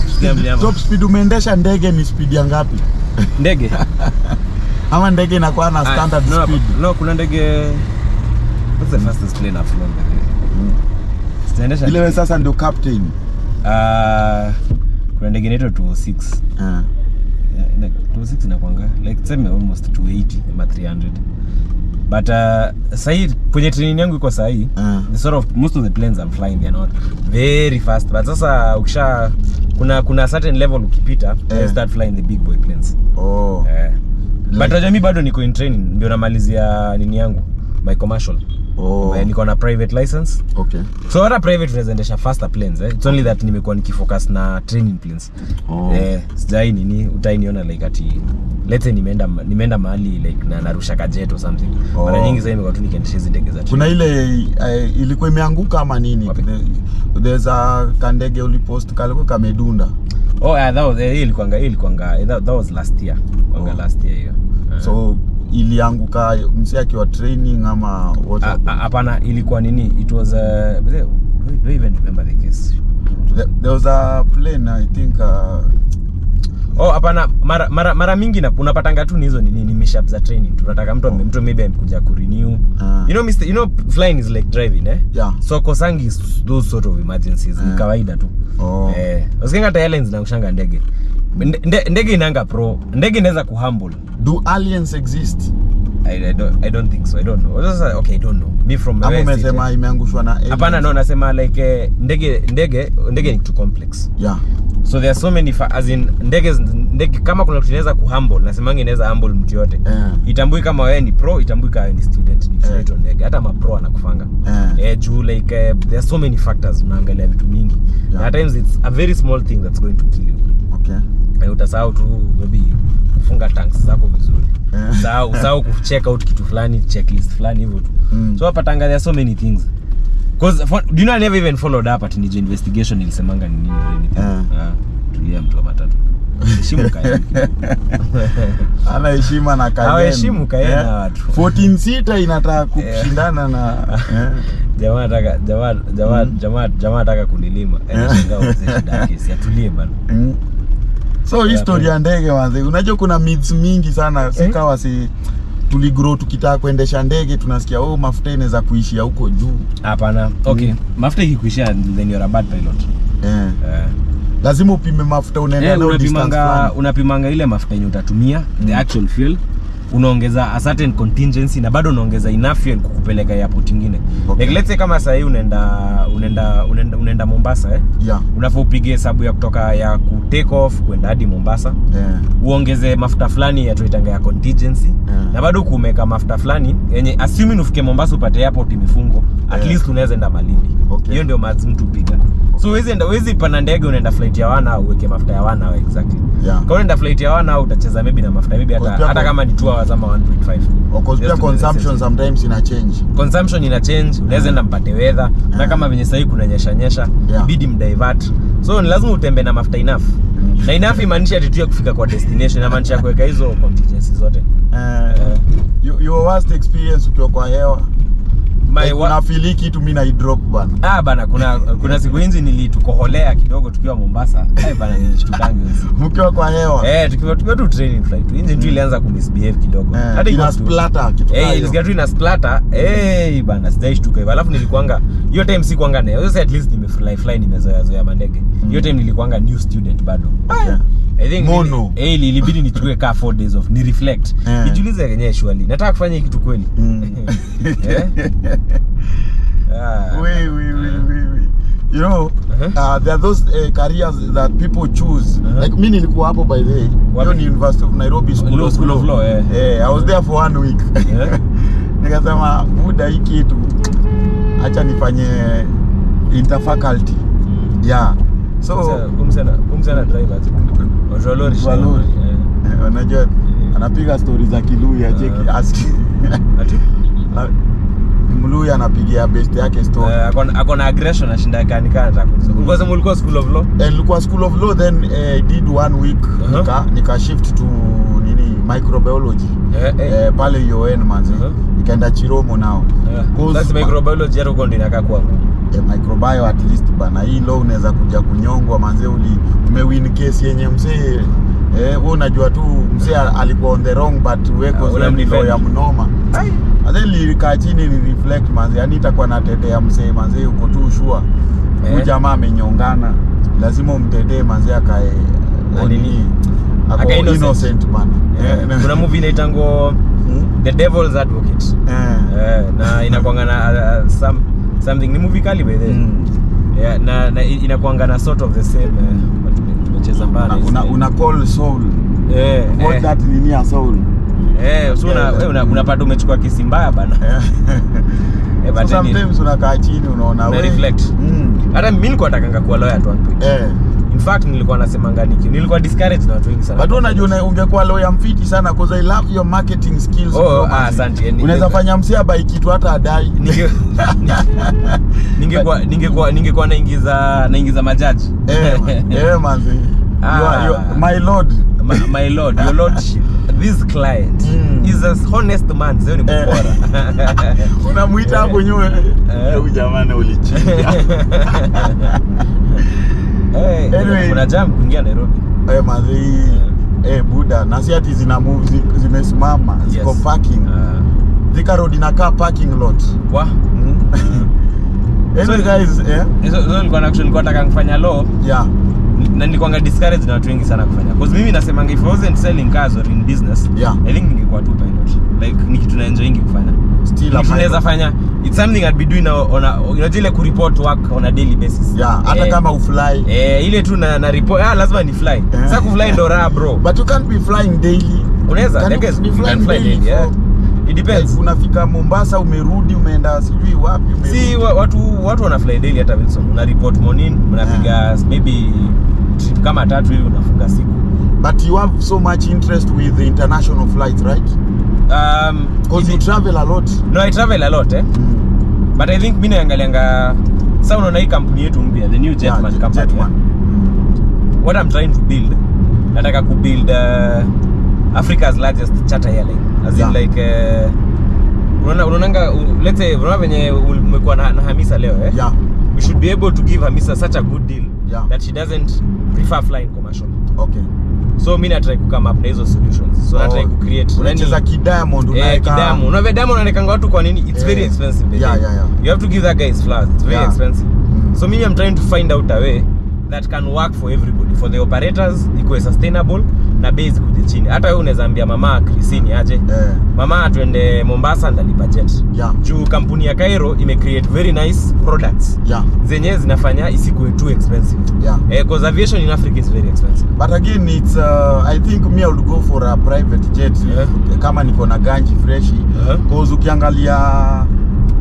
top speed, top speed umeendesha ndege ni speed ya ngapi? Ndege? Ama ndege inakuwa na standard Ay, no, speed? no kuna ndege what's the fastest plane I've flown Mm. the way? Ile wewe sasa ndio captain. Ah, kuna ndege inaitwa 206 Ah. Yeah, ina- 206 inakwanga like tuseme almost 280 ama 300 but uh, sahi kwenye training yangu iko sahi uh. the sort of most of the planes I'm flying they're not very fast but sasa ukisha kuna kuna certain level ukipita Eh. you start flying the big boy planes oh. eh. Like- but najua mi bado niko in training ndio namalizia nini yangu my commercial Oh. Niko na private license okay so hata private unaweza endesha faster planes eh? it's only that nimekuwa nikifocus na training planes Oh. eh, sijai nini utainiona like ati let's say nimeenda nimeenda mahali like na narusha kajet or something Oh. mara nyingi sasa imekuwa tu nikiendesha hizi ndege za kuna ile uh, ilikuwa imeanguka ama nini? There's a kandege ulipost kalikuwa kamedunda oh yeah, that was eh, ilikuanga ilikuanga eh, that, that was last year kwanga Oh. last year hiyo Eh. so ilianguka msi akiwa training ama hapana ilikuwa nini? It was a, do you even remember the case? There- there was a plane i think uh, oh hapana mara, mara, mara mingi na, unapatanga tu ni hizo nini ni mishap za training tunataka mtu oh. mtu maybe amekuja kurenew Ah. you know Mr, you know flying is like driving eh? Yeah. So kosangi those sort of emergencies ni Ah. kawaida tu. Oh. eh usikanga hata airlines na kushanga ndege. Nde- nde- ndege inanga pro. Ndege inaweza kuhumble do aliens exist? I, I, don't, I don't think so. I don't know. Sasa okay I don't know. Me from ama umesema eh. imeangushwa na aliens? hapana no nasema like eh, ndege ndege ndege ni too complex. Yeah so there are so many as in ndege ndege kama kuna kitu inaweza kuhumble nasemanga inaweza humble mtu yote yeah. itambui kama wewe ni pro itambui kama wewe ni student ni kitu ndege hata mapro anakufanga Eh. eh, juu like uh, there are so many factors unaangalia vitu mingi Yeah. yeah. at times it's a very small thing that's going to kill you Okay. Eh, utasahau tu maybe kufunga tanks zako vizuri yeah. sahau sahau kucheck out kitu fulani checklist fulani hivyo tu Mm. so hapa tanga there are so many things cause for, do you know I never even followed up at nijo investigation ilisemanga ni nini or anything Eh. ah tulia mtu wa matatu heshimu ana heshima na. Hawaheshimu Eh, watu. 14 sita inataka kushindana na eh. jamaa ataka jamaa jamaa Mm. jamaa jamaa kunilima Eh. anashangaa shida atulie bana Mm. so hii ya ndege manze unajua kuna myths mingi sana si Eh. kawa si tuligrow tukitaka kuendesha ndege tunasikia oh mafuta inaweza kuishia huko juu hapana okay Mm. mafuta ikikuishia then you're a bad pilot eh. eh lazima upime mafuta unaenda distance unapimanga unapimanga ile mafuta yenye utatumia mm. the Mm. actual fuel unaongeza a certain contingency na bado unaongeza enough fuel kukupeleka airport nyingine. Okay. like let's say kama sahii unaenda unaenda unaenda, unaenda mombasa eh? yeah. unafaa upige hesabu ya kutoka ya ku take off kwenda hadi mombasa Yeah. uongeze mafuta fulani ya tuitanga ya contingency Yeah. na bado kumeka mafuta fulani yenye assuming ufike mombasa upate airport imefungwa at Yeah. least unaweza enda malindi Okay. hiyo ndio maths mtu piga so huwezi enda huwezi pana ndege unaenda flight ya wana au uweke mafuta ya wana exactly Yeah. kama unaenda flight ya wana utacheza maybe na mafuta maybe hata, hata kama ni 2 hours ama 1.5 Of course, pia consumption sometimes ina change. Consumption ina change unaweza enda mpate weather. Na Yeah. kama venye sahii kuna nyesha ibidi mdivert. So ni lazima utembe na mafuta enough. Na enough imaanisha ati tu ya kufika kwa destination inamaanisha kuweka hizo contingency zote. Uh, uh, your worst experience ukiwa kwa hewa My like, wa- kitu mi naidrop bana Ah bana kuna kuna siku hizi nilitukoholea kidogo tukiwa Mombasa. Eh bana siku. mkiwa kwa hewa Eh tukiwa tukiwa tu training flight. Engine tu ilianza kumisbehave kidogo. Eh, Hata ina splatter kitu Eh ilisikia tu ina splatter. Eh bana sijaishtuka hivyo. Alafu nilikuanga hiyo time sikuanga nayo. Sasa at least nimefly fly nimezoea zoea mandege. Hiyo time nilikuanga new student bado. Okay. I think Mono. Eh ili- ilibidi nichukue kaa 4 days off ni reflect. Eh. Nijiulize yenyewe. Nataka kufanya hiki kitu kweli. Mm. Ah. You know, Uh-huh. uh, there are those uh, careers that people choose. Uh-huh. Like me nilikuwa hapo by the way. Hiyo ni University of Nairobi School Law- School of Law, Yeah. Yeah, I was there for one week. Yeah. Nikasema buda hii kitu acha nifanye interfaculty. Yeah. Unajua anapiga stori za Kiluya cheki Ah. Ati? Mluya anapigia best yake story. Eh, ako na- aggression ashinda kanikana ulikuwa sema ulikuwa school of law Eh, nilikuwa school of law then eh, did one week Uh-huh. nika, nika shift to microbiology Eh, eh. eh, pale UN manzi Uh-huh. nikaenda Chiromo nao yeah. That's microbiology yako ndio inakaa kwangu eh, microbio at least bana hii law unaweza kuja kunyongwa manzi, uli umewin case yenye mzee eh, wewe unajua tu mzee alikuwa on the wrong but wewe weko uh, mdefend. ya mnoma And then nilikaa chini ni reflect manzi, yani itakuwa natetea mzee manzi, uko tu sure huyu Eh. jamaa amenyongana lazima umtetee manzi akae eh, nini? Aka innocent. innocent bana Eh, Eh, kuna movie inaitango Hmm? the devil's advocate Eh. Na inakwanga na uh, some, something ni movie kali by the. Mm. yeah, na, na inakwanga na sort of the same tume- tumecheza Una- una, call soul what that nini ya soul eh, so Yeah. una, unapata umechukua kesi mbaya bana Eh. So sometimes unakaa chini unaona Una we- reflect. Mm. hata mimi nilikuwa natakanga kuwa lawyer at one point Eh. In fact nilikuwa nasemanga niki nilikuwa discouraged na watu wengi sana. But unajua ungekuwa lawyer mfiti sana because I love your marketing skills Oh, ah, asante. Unaweza fanya msia by kitu hata adai. Ninge- ningekuwa ningekuwa ningekuwa naingiza naingiza majaji. Eh, eh, manzi you are, Ah. my lord. My, my lord your lordship. This client Mm. is a honest man. Sio ni Eh. mbora unamwita hapo nyuma. Eh. jamani ulichinja hey, Anyway. kuna jam kuingia Nairobi eh, madhi. Yeah. eh, buda na si ati zina move zi- zimesimama ziko Yes. parking Uh. Thika Road inakaa parking lot Kwa? mm. anyway So- guys eh, hizo hizo nilikuwa na nilikuwa nataka kufanya law yeah na nilikuwa discouraged na watu wengi sana kufanya because mimi nasemanga if I wasn't selling cars or in business Yeah. I think ningekuwa tu pilot like ni kitu naenjoyingi kufanya Still fanya it's something I'd be doing on a unajua ile kureport work on a daily basis. Yeah hata Eh, kama ufly eh, ile tu na, na report ah, lazima ni fly. Sasa kufly ndo raha bro. But you can't be flying daily. Unaweza you can fly daily daily, yeah. it depends. Like, unafika mombasa umerudi umeenda sijui wapi umerudi. si wa- watu watu wana fly daily hata wilson. Una report morning unapiga maybe trip kama tatu hivi unafunga siku. But you have so much interest with the international flights right um, because you travel a lot no i travel a lot eh mm. but i think mimi naangalianga sasa unaona hii kampuni yetu mpya the new jetman yeah, company Jetman. eh? what i'm trying to build nataka kubuild uh, africa's largest charter airline as in like uh, unaona unaonanga let's say unaona venye umekuwa na, na hamisa leo eh? yeah we should be able to give hamisa such a good deal Yeah. that she doesn't prefer flying commercial okay so mi natrai kukama up na hizo solutions so natrai kucreate unacheza kidiamond Eh, unaweka kidamu unavyo diamond anaekanga watu kwa nini it's yeah. very expensive Yeah, yeah, yeah. you have to give that guy his flowers it's very Yeah. expensive Mm. so mimi i'm trying to find out a way that can work for everybody for the operators ikuwe sustainable na base kuje chini. Hata wewe unaweza ambia mama krisini aje? Eh, mama atwende mombasa ndalipa jet. Yeah. Juu kampuni ya cairo ime create very nice products. Yeah. Zenye zinafanya isikuwe too expensive. Yeah. Eh, cause aviation in africa is very expensive. But again it's uh, i think me i would go for a private jet Yeah. kama niko na ganji freshi. Uh-huh. cause ukiangalia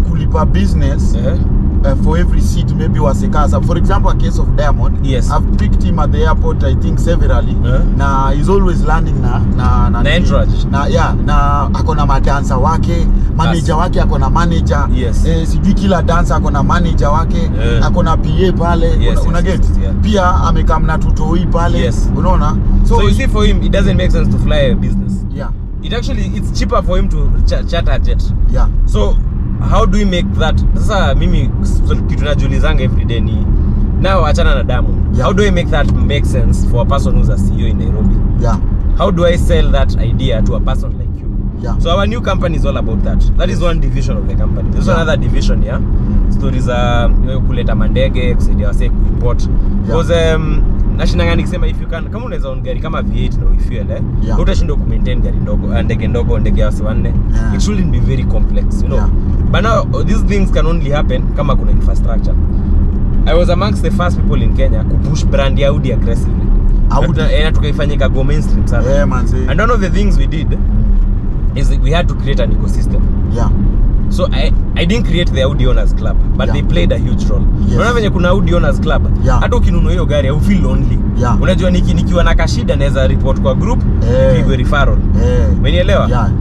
kulipa business eh? Uh, for every seat maybe wasekasa for example a case of diamond. Yes. i've picked him at the airport i think severally. Eh? na he's always landing na na na, Na na yeah na ako na madansa wake manager wake ako na manager. Yes. eh, sijui kila dansa ako na manager wake uh. ako na pa pale. Yes, una, yes, una yes, get? yes, yeah. pia amekam na tutoi pale. Yes. unaona? So, you see for him it doesn't make sense to fly a business. Yeah. It actually it's cheaper for him to ch charter a jet. Yeah. So how do we make that? Sasa mimi kitu najiulizanga every day ni nao achana na damu. Yeah. how do i make that make sense for a person who's a ceo in nairobi? Yeah. How do i sell that idea to a person like you? Yeah. So our new company is all about that. That is one division of the company. There's Yeah. another division yeah? Mm. stori za uh, kuleta mandege kusaidia wasee kuimport. Because um, nashinanga nikisema if you can kama unaweza own gari kama V8 na uifuel eh Yeah. utashindwa kumaintain gari ndogo uh, ndege ndogo ndege ya wasi wanne Yeah. it shouldn't be very complex you know Yeah. but now these things can only happen kama kuna infrastructure I was amongst the first people in Kenya kupush brand ya Audi aggressively Audi. na, na tukaifanyika go mainstream sana yeah man see. and one of the things we did is we had to create an ecosystem yeah so I, I didn't create the Audi Owners Club but Yeah. they played a huge role Yes. unaona venye kuna Audi Owners Club Yeah. hata ukinunua hiyo gari au feel lonely Yeah. unajua niki, nikiwa na kashida naweza report kwa group hey. pigwe referral hey. umenielewa yeah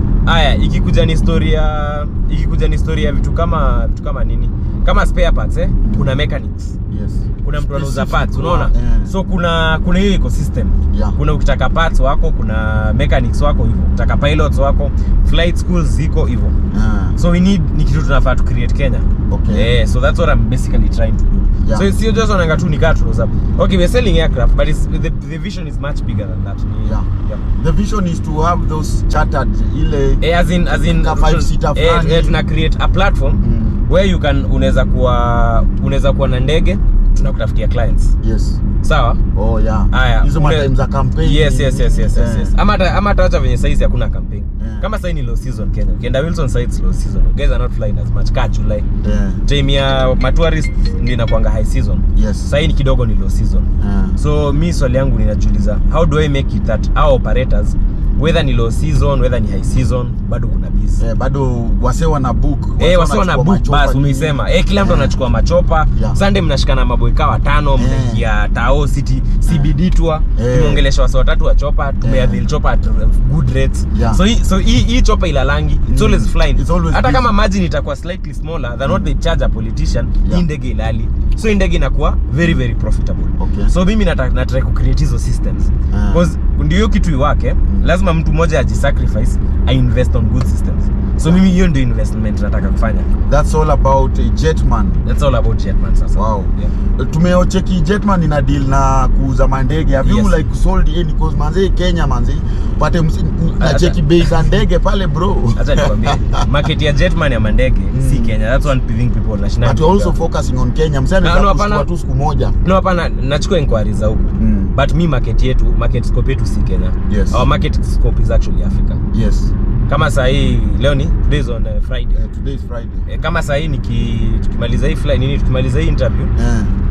ikikuja ni story ya ikikuja ni story ya vitu kama vitu kama nini kama spare parts eh kuna mechanics yes kuna mtu anauza parts unaona eh. so kuna kuna hiyo ecosystem Yeah. kuna ukitaka parts wako kuna mechanics wako hivyo ukitaka pilots wako flight schools ziko hivyo yeah. so we need ni kitu tunafaa to create kenya Okay. yeah, so that's what i'm basically trying to do Yeah. so sio just wanaanga tu nikaa tunauza okay we're selling aircraft but it's, the, the vision is much bigger than that Ni- Yeah. yeah. the vision is to have those chartered ile Eh, as in, as in, five seater eh, eh, tuna create a platform Mm. where you can unaweza kuwa unaweza kuwa na ndege tunakutafutia clients. Yes. Sawa? Oh yeah. Haya, hizo une- matime za campaign. Yes yes yes yes, yes, Eh. yes. ama ata, ama hata acha venye size hakuna campaign. Yeah. kama sasa ni low season Kenya ukienda Wilson sites low season. Guys are not flying as much. Ka July. Yeah time ya matourist ndio inakuanga high season. Yes. Sasa ni kidogo ni low season. Yeah. so mi swali yangu ninajiuliza how do i make it that our operators whether ni low season whether ni high season bado kuna busy Eh, bado wase wana book Eh, wase wana book bas basi umeisema eh, kila mtu Eh. anachukua machopa Yeah. sunday mnashikana maboika watano mnaingia tao city cbd tour Eh. tumeongelesha wase watatu wa chopa Eh. tumeadhil chopa at good rates Yeah. so hii so hii hii chopa ilalangi it's Mm. always flying It's always hata busy. kama margin itakuwa slightly smaller than what they charge a politician Yeah. ndege ilali so ndege inakuwa very very profitable Okay. so mimi nataka natry ku create hizo systems because because ndio kitu iwake lazima mtu mmoja ajisacrifice ainvest on good systems so mimi hiyo ndio investment nataka kufanya. That's all about uh, jetman that's all about jetman sasa. Wow. Yeah. tumeocheki jetman ina deal na kuuza mandege. Have you Yes. like sold any? Cause manze kenya manze pate nacheki bei za ndege pale bro. Acha nikwambie market ya jetman ya mandege mm. si kenya. That's one thing people. Nashinda but you're also focusing on kenya. Msana no, hapana. tu siku moja. No hapana. Nachukua inquiry za huko. Mm. but mi market yetu market scope yetu si kenya. Yes. our market scope is actually africa. Yes kama saa hii leo ni today is on uh, friday Yeah, today is Friday. eh, kama saa hii niki tukimaliza hii fly nini tukimaliza hii interview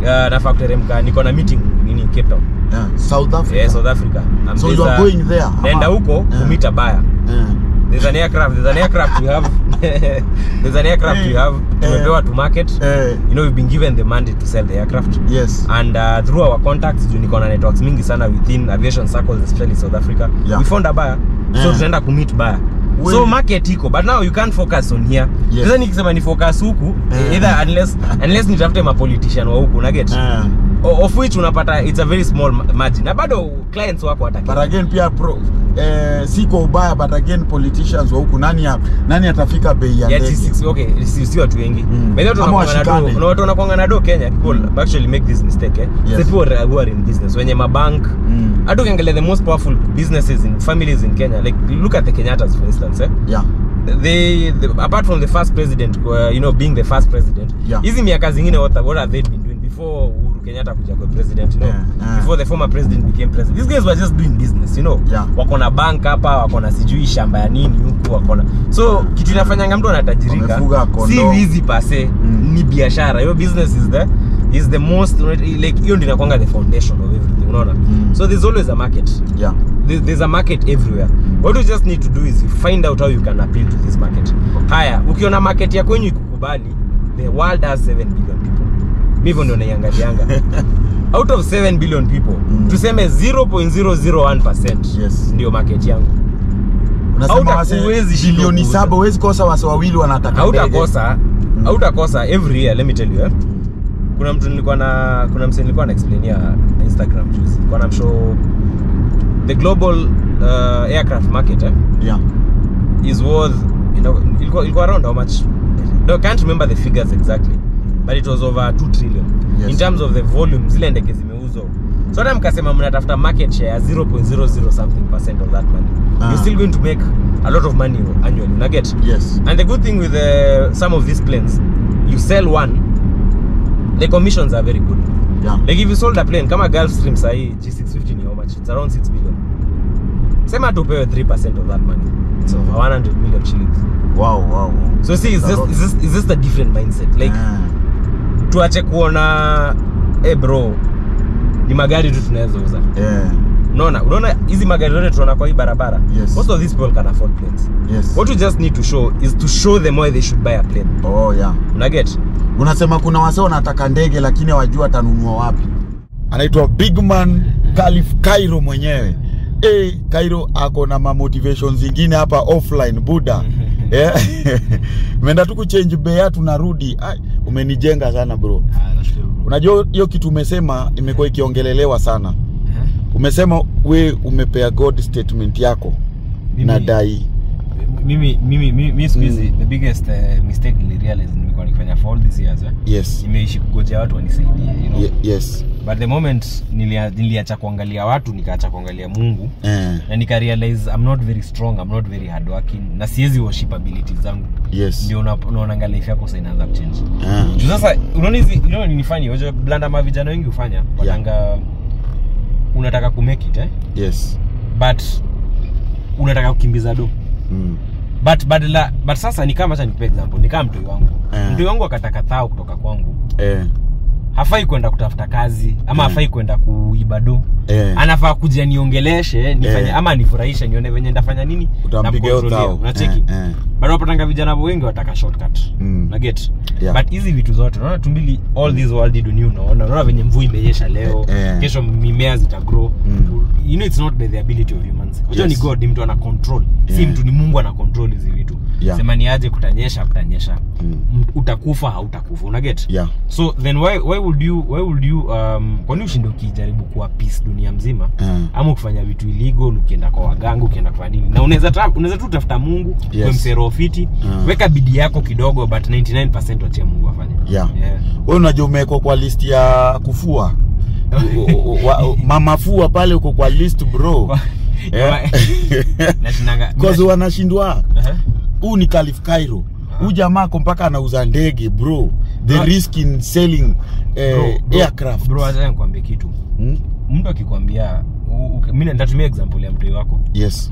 Yeah. uh, nafaa kuteremka niko na meeting nini Cape Town Yeah. South Africa. yeah, South Africa I'm So you are going there, naenda huko Yeah. kumita baya Yeah. there's an aircraft there's an aircraft we have there's an aircraft we have Eh. tumepewa to market yeah. you know we've been given the mandate to sell the aircraft yes. and uh, through our contacts juu niko na networks mingi sana within aviation circles especially south africa Yeah. we found a buyer Yeah. so tunaenda kumit buyer so market iko but now you can't focus on here Yes. sasa nikisema ni focus huku Yeah. either unless unless nitafute mapolitician wa huku na get O- of which unapata it's a very small ma- margin na bado clients wako but again pia pro, eh, si kwa ubaya but again politicians wa huku nani, ya- nani atafika bei ya ndege? Yeah, okay si si watu wengi Mm. By the way, na watu wanakuanga na do Kenya people actually make this mistake eh Yes. the people who are in business wenye mabank Mm. hata ukiangalia the most powerful businesses in families in Kenya like look at the Kenyatas for instance eh Yeah. they, the, apart from the first president uh, you know being the first president Yeah. hizi miaka zingine what, what have they been doing before Kenyatta kuja kwa president you know Yeah, yeah. before the former president became president these guys were just doing business you know Yeah. wako na bank hapa wako na sijui shamba ya nini huku wako na so yeah. kitu inafanyanga mtu anatajirika si wizi pase Mm. ni biashara hiyo business is the is the most like hiyo ndio inakwanga the foundation of everything unaona Mm. so there's always a market Yeah. There- there's a market everywhere what you just need to do is you find out how you can appeal to this market okay. haya ukiona market ya kwenyu ikukubali the world has 7 billion people hivyo ndio naiangalianga out of 7 billion people Mm. tuseme 0.001% Yes. ndio market yangu bilioni saba huwezi kosa wasi wawili wanataka hautakosa Mm. hautakosa every year let me tell you eh? kuna mtu nilikuwa na kuna mse nilikuwa na explainia instagram juzi kwa na mshow the global uh, aircraft market eh? Yeah. is worth you know ilikuwa, ilikuwa around how much no, I can't remember the figures exactly but it was over 2 trillion Yes. in terms of the volume zile ndege zimeuzwa so hata mkasema mnatafuta market share ya 0.00 something percent of that money Ah. you're still going to make a lot of money annually unaget Yes. and the good thing with uh, some of these planes you sell one the commissions are very good Yeah. like if you sold a plane kama gulfstream sahi g650 ni how much it's around 6 million sema tupewe 3% of that money so 100 million shillings Wow, wow, wow. so see is this, is this, is this the different mindset like Ah. Tuache kuona eh bro ni magari tu tunaweza uza. Yeah. unaona unaona hizi magari zote tunaona kwa hii barabara? Yes. most of these people can afford planes. Yes. what you just need to show is to show them why they should buy a plane. Oh, yeah. una get? Unasema kuna wase wanataka ndege lakini hawajua atanunua wapi. Anaitwa bigman kalif cairo mwenyewe. Hey, cairo ako na mamotivation zingine hapa offline buda yeah. meenda tu kuchange bea tunarudi Ai, umenijenga sana bro. Unajua hiyo kitu umesema imekuwa ikiongelelewa sana. Umesema we umepea god statement yako Mimi- nadai mimi mimi mimi, mimi siku hizi Mm. the biggest uh, mistake nilirealize nimekuwa nikifanya for all these years eh? yes nimeishi kugojea watu wanisaidie you know? Ye- yes but the moment nilia, niliacha kuangalia watu nikaacha kuangalia mungu eh, na nikarealize i'm not very strong i'm not very hardworking na siwezi worship abilities zangu yes ndio life yako sa inaanza kuchange Ah. Juu sasa unaona hizi you know ni funny blanda ma vijana wengi watanga unataka it eh? yes but unataka kukimbiza do mm. But badala but sasa ni kama cha nikupe example ni kama mtoi wangu. Yeah. mtoi wangu akataka thao kutoka kwangu. Eh, hafai kwenda kutafuta kazi ama Mm. hafai kwenda kuiba do eh. anafaa kuja niongeleshe nifanye yeah. ama nifurahishe nione venye ndafanya nini nacheki eh, eh. bado wapatanga vijana wengi wataka shortcut Mm. na get Yeah. but hizi vitu zote unaona tumbili all mm. this world dunia unaona unaona venye mvua imeyesha leo yeah. eh. kesho mimea zitagrow Mm. you know it's not by the ability of humans Yes. ni god ni mtu ana control yeah. si mtu ni mungu ana control hizi vitu Yeah. sema ni aje kutanyesha kutanyesha Mm. Utakufa hautakufa una get yeah so then why, why would you why would you um, kwani ushinde ukijaribu kuwa peace dunia mzima mm. ama ukifanya vitu illegal ukienda kwa waganga ukienda kufanya nini na unaweza tu tafuta mungu Yes. yes. msero fiti Mm. weka bidii yako kidogo but 99% wachia mungu afanye yeah yeah. wewe unajua umewekwa kwa list ya kufua U- u- mama fua pale uko kwa list bro Yeah. wanashindwa uh -huh. Huu ni Calif Cairo? Huu jamaa ako mpaka anauza ndege bro? The Bro. risk in selling eh, Bro, bro, aircraft. bro acha nikwambie kitu. Hmm? mtu akikwambia mimi nitatumia example ya mtoi wako. Yes.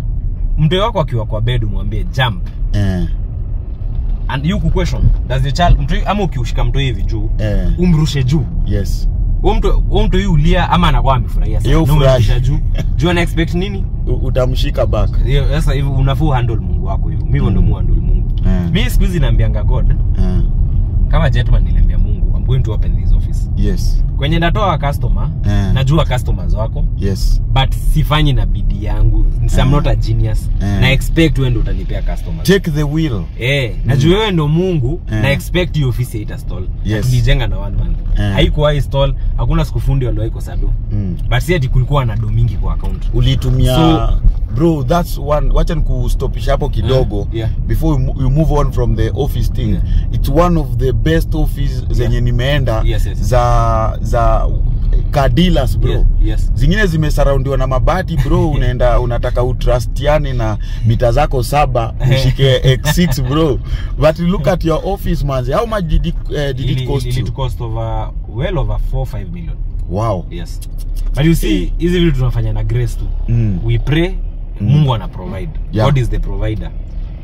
Mtoi wako akiwa kwa bed umwambie jump. Eh, and you question does the child mtoi ama ukiushika mtoi hivi juu eh, umrushe juu? Yes mtu huyo ulia ama anakuwa amefurahia sana? Juu. Juu ana expect nini utamshika back. Sasa hivi unafuu handle mungu wako hivyo mimi ndo mu handle mungu. Mi mimi siku hizi naambianga god. Eh, kama jetman niliambia mungu i'm going to open this yes kwenye natoa customer yeah. najua customers wako yes but sifanyi na bidii yangu I'm not a genius yeah. na expect wewe ndo utanipea customers take the wheel Eh, najua wewe ndo mungu yeah. na expect hiyo office haita stall Yes. tulijenga na one man Eh. haikuwahi stall hakuna siku fundi waliwahi kosado mm. but si ati kulikuwa na do mingi kwa account ulitumia So- bro that's one wacha nikustopisha hapo kidogo Eh, yeah. before you, mo- you move on from the office thing Yeah. it's one of the best office zenye nimeenda Yes, yes. Za za kadilas bro. Yes, yes. zingine zimesaraundiwa na mabati bro. Unaenda unataka utrustiane na mita zako saba ushike x6 bro. But look at your office manze how much did it, uh, did it cost you it cost over well over 4 5 million. Wow. Yes. But you see hizi vitu tunafanya na grace tu. Mm. we pray mm. mungu ana provide. Yeah. god is the provider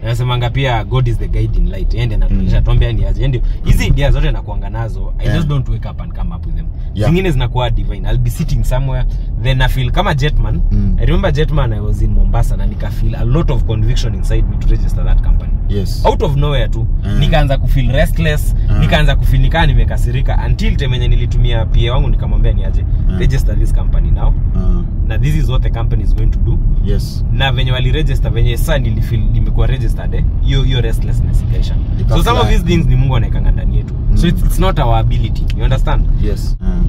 nasemanga pia god is the guiding light. Ende anatuonyesha tombe ni aje. Ndio hizi idea zote nakuanga nazo. I Yeah. just don't wake up and come up with them. Yeah. zingine zinakuwa divine. I'll be sitting somewhere then i feel kama jetman. Mm. i remember jetman i was in mombasa na nika feel a lot of conviction inside me to register that company. Yes. Out of nowhere tu. Mm. nikaanza kufeel restless. Mm. nikaanza kufeel nikaa nimekasirika. Until temenye nilitumia pa wangu nikamwambia niaje Mm. register this company now. Mm. na this is what the company is going to do. Yes. Na venye waliregister venye sasa nilifeel nimekuwa registered eh, hiyo hiyo restlessness ikaisha so some of these things ni mungu anaekanga ndani yetu. Mm. so it's, it's not our ability. You understand? Yes. Mm.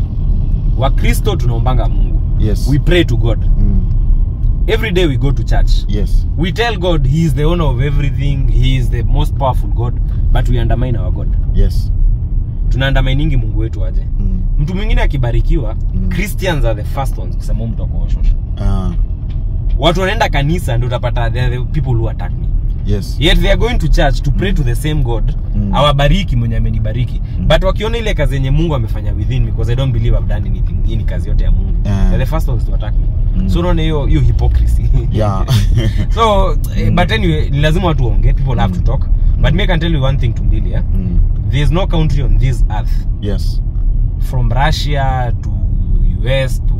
wakristo tunaombanga mungu. Yes. We pray to god. Mm. every day we go to church. Yes. We tell god he is the owner of everything he is the most powerful god but we undermine our god. Yes. Tunaandamainingi mungu wetu aje? Mm. mtu mwingine akibarikiwa Mm. christians are the first ones kusema mtu uh, watu wanaenda kanisa ndio utapata the people who attack me yes yet they are going to church to pray to the same god Mm. awabariki mwenye amenibariki but wakiona ile kazi yenye mungu amefanya within me because i don't believe i've done anything hii ni kazi yote ya mungu Yeah. the first ones to attack me Mm. so unaona hiyo hiyo hypocrisy yeah so mm. but anyway ni lazima watu waongee people have to talk but me can tell you one thing to mbili yeah? mm. there is no country on this earth yes from russia to us to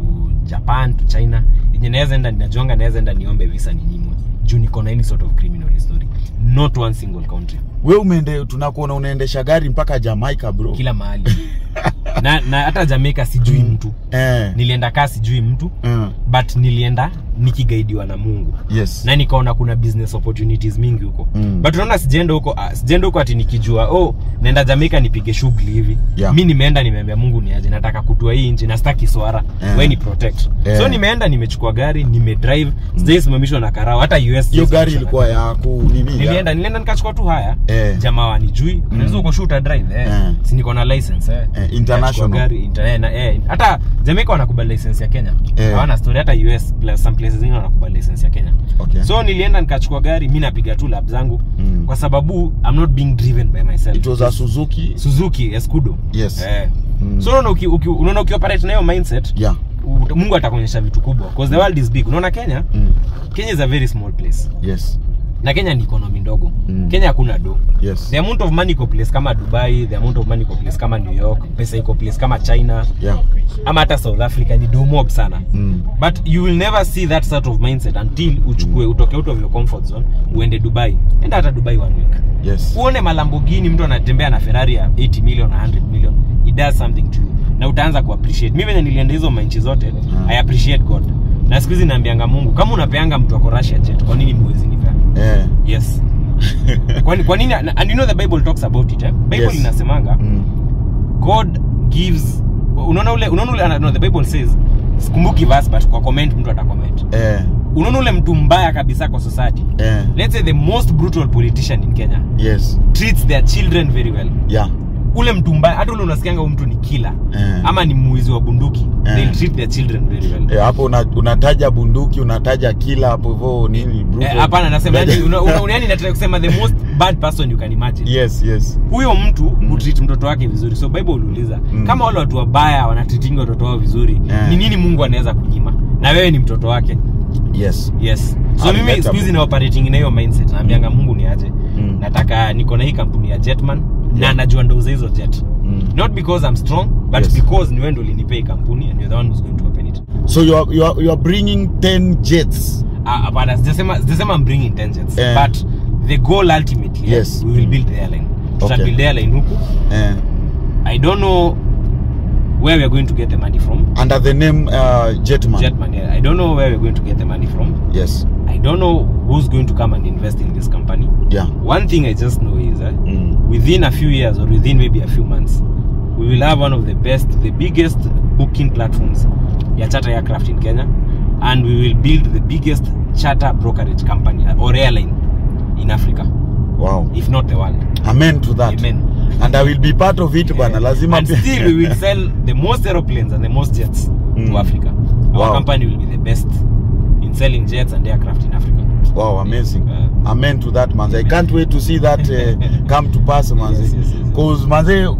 japan to china yenye naweza enda ninajonga naweza enda niombe visa ninyimwe juu niko na any sort of criminal history not one single country. We umeende tunakuona unaendesha gari mpaka jamaica bro. Kila mahali. Na, na hata jamaica sijui mm. mtu. Eh. nilienda kaa sijui mtu. Mm. but nilienda nikigaidiwa na mungu. Yes. Na nikaona kuna business opportunities mingi huko. Mm. but unaona sijaenda huko uh, sijaenda huko ati nikijua oh naenda jamaica nipige shughuli hivi. Yeah. Mimi nimeenda nimeambia mungu niaje nataka kutua hii nje na sitaki swara. Yeah. Wewe ni protect? Yeah. so nimeenda nimechukua gari nimedrive sijaisimamishwa na karao. Hata us hiyo gari ilikuwa yako nini nilienda nilienda nikachukua tu haya Eh. jamaa wanijui unaweza uko shoot drive eh. Eh. si niko na license eh. Eh, international. Gari inter, eh, na, eh. hata Jamaica wanakubali license ya Kenya Eh. hawana story hata US plus some places zingine wanakubali license ya Kenya Okay. so nilienda nikachukua gari mimi napiga tu lap zangu Mm. kwa sababu I'm not being driven by myself it was a suzuki Suzuki Escudo Yes. eh. Mm. so unaona uki, uki, unaona ukioperate na hiyo mindset yeah Mungu atakuonyesha vitu kubwa because the world is big unaona Kenya mm. Kenya is a very small place yes na Kenya ni economy ndogo. Mm. Kenya hakuna do yes. The amount of money iko place kama dubai the amount of money iko place kama new york pesa iko place kama china. Yeah. Ama hata south africa ni domob sana. Mm. but you will never see that sort of mindset until uchukue mm. utoke out of your comfort zone uende dubai. Enda hata dubai one week. Yes. Uone malambogini mtu anatembea na ferrari ya 80 million na 100 million. It does something to you na utaanza kuappreciate mimi venye nilienda hizo manchi zote Mm. i appreciate god na siku hizi naambianga mungu kama unapeanga mtu ako russia jet kwa nini muwezi nipea eh. yes kwa, kwa nini and you know the bible talks about it eh? bible Yes. inasemanga mm. god gives unaona ule unaona ule no, the bible says sikumbuki verse but kwa comment mtu atacomment eh. unaona ule mtu mbaya kabisa kwa society eh. let's say the most brutal politician in kenya yes treats their children very well yeah ule mtu mbaya hata ule unasikianga huyu mtu ni kila yeah. ama ni mwizi wa bunduki. Yeah. they'll treat their children very well. Yeah, hapo una, unataja bunduki unataja kila hapo hivyo nini hapana Eh, hapana nasema yani una, una- una- yani nataka kusema the most bad person you can imagine. Yes yes. Huyo mtu mm. hutreat mtoto wake vizuri. So bible uliuliza Mm. kama wale watu wabaya wanatreatingi watoto wao vizuri yeah. ni nini mungu anaweza kunyima? Na wewe ni mtoto wake. Yes. Yes. So mimi siku hizi na operating na hiyo mindset naambianga mungu niache. Mm. nataka niko na hii kampuni ya jetman na najua ndo uza hizo jet Mm. not because i'm strong but Yes. because ni wendo ndo ulinipea kampuni and you're the one who's going to open it so you are, you are, you are bringing 10 jets Ah, hapana sijasema sijasema i'm bringing 10 jets Eh. but the goal ultimately Yes. we will build the airline Okay. tutabuild airline huku eh, i don't know where we are going to get the money from? Under the name uh, jetman. Jetman yeah. i don't know where we're going to get the money from. Yes. I don't know who's going to come and invest in this company. Yeah. One thing i just know is uh, mm. within a few years or within maybe a few months we will have one of the best the biggest booking platforms ya charter aircraft in kenya and we will build the biggest charter brokerage company or airline in africa wow if not the world amen to that Amen. and i will be part of it bana lazima and still we will sell the most aeroplanes and the most jets Mm. to africa our Wow. company will be the best in selling jets and aircraft in africa wow amazing Yeah. amen to that manze i can't wait to see that uh, come to pass manze Yes, yes, yes, yes. cause manze uh,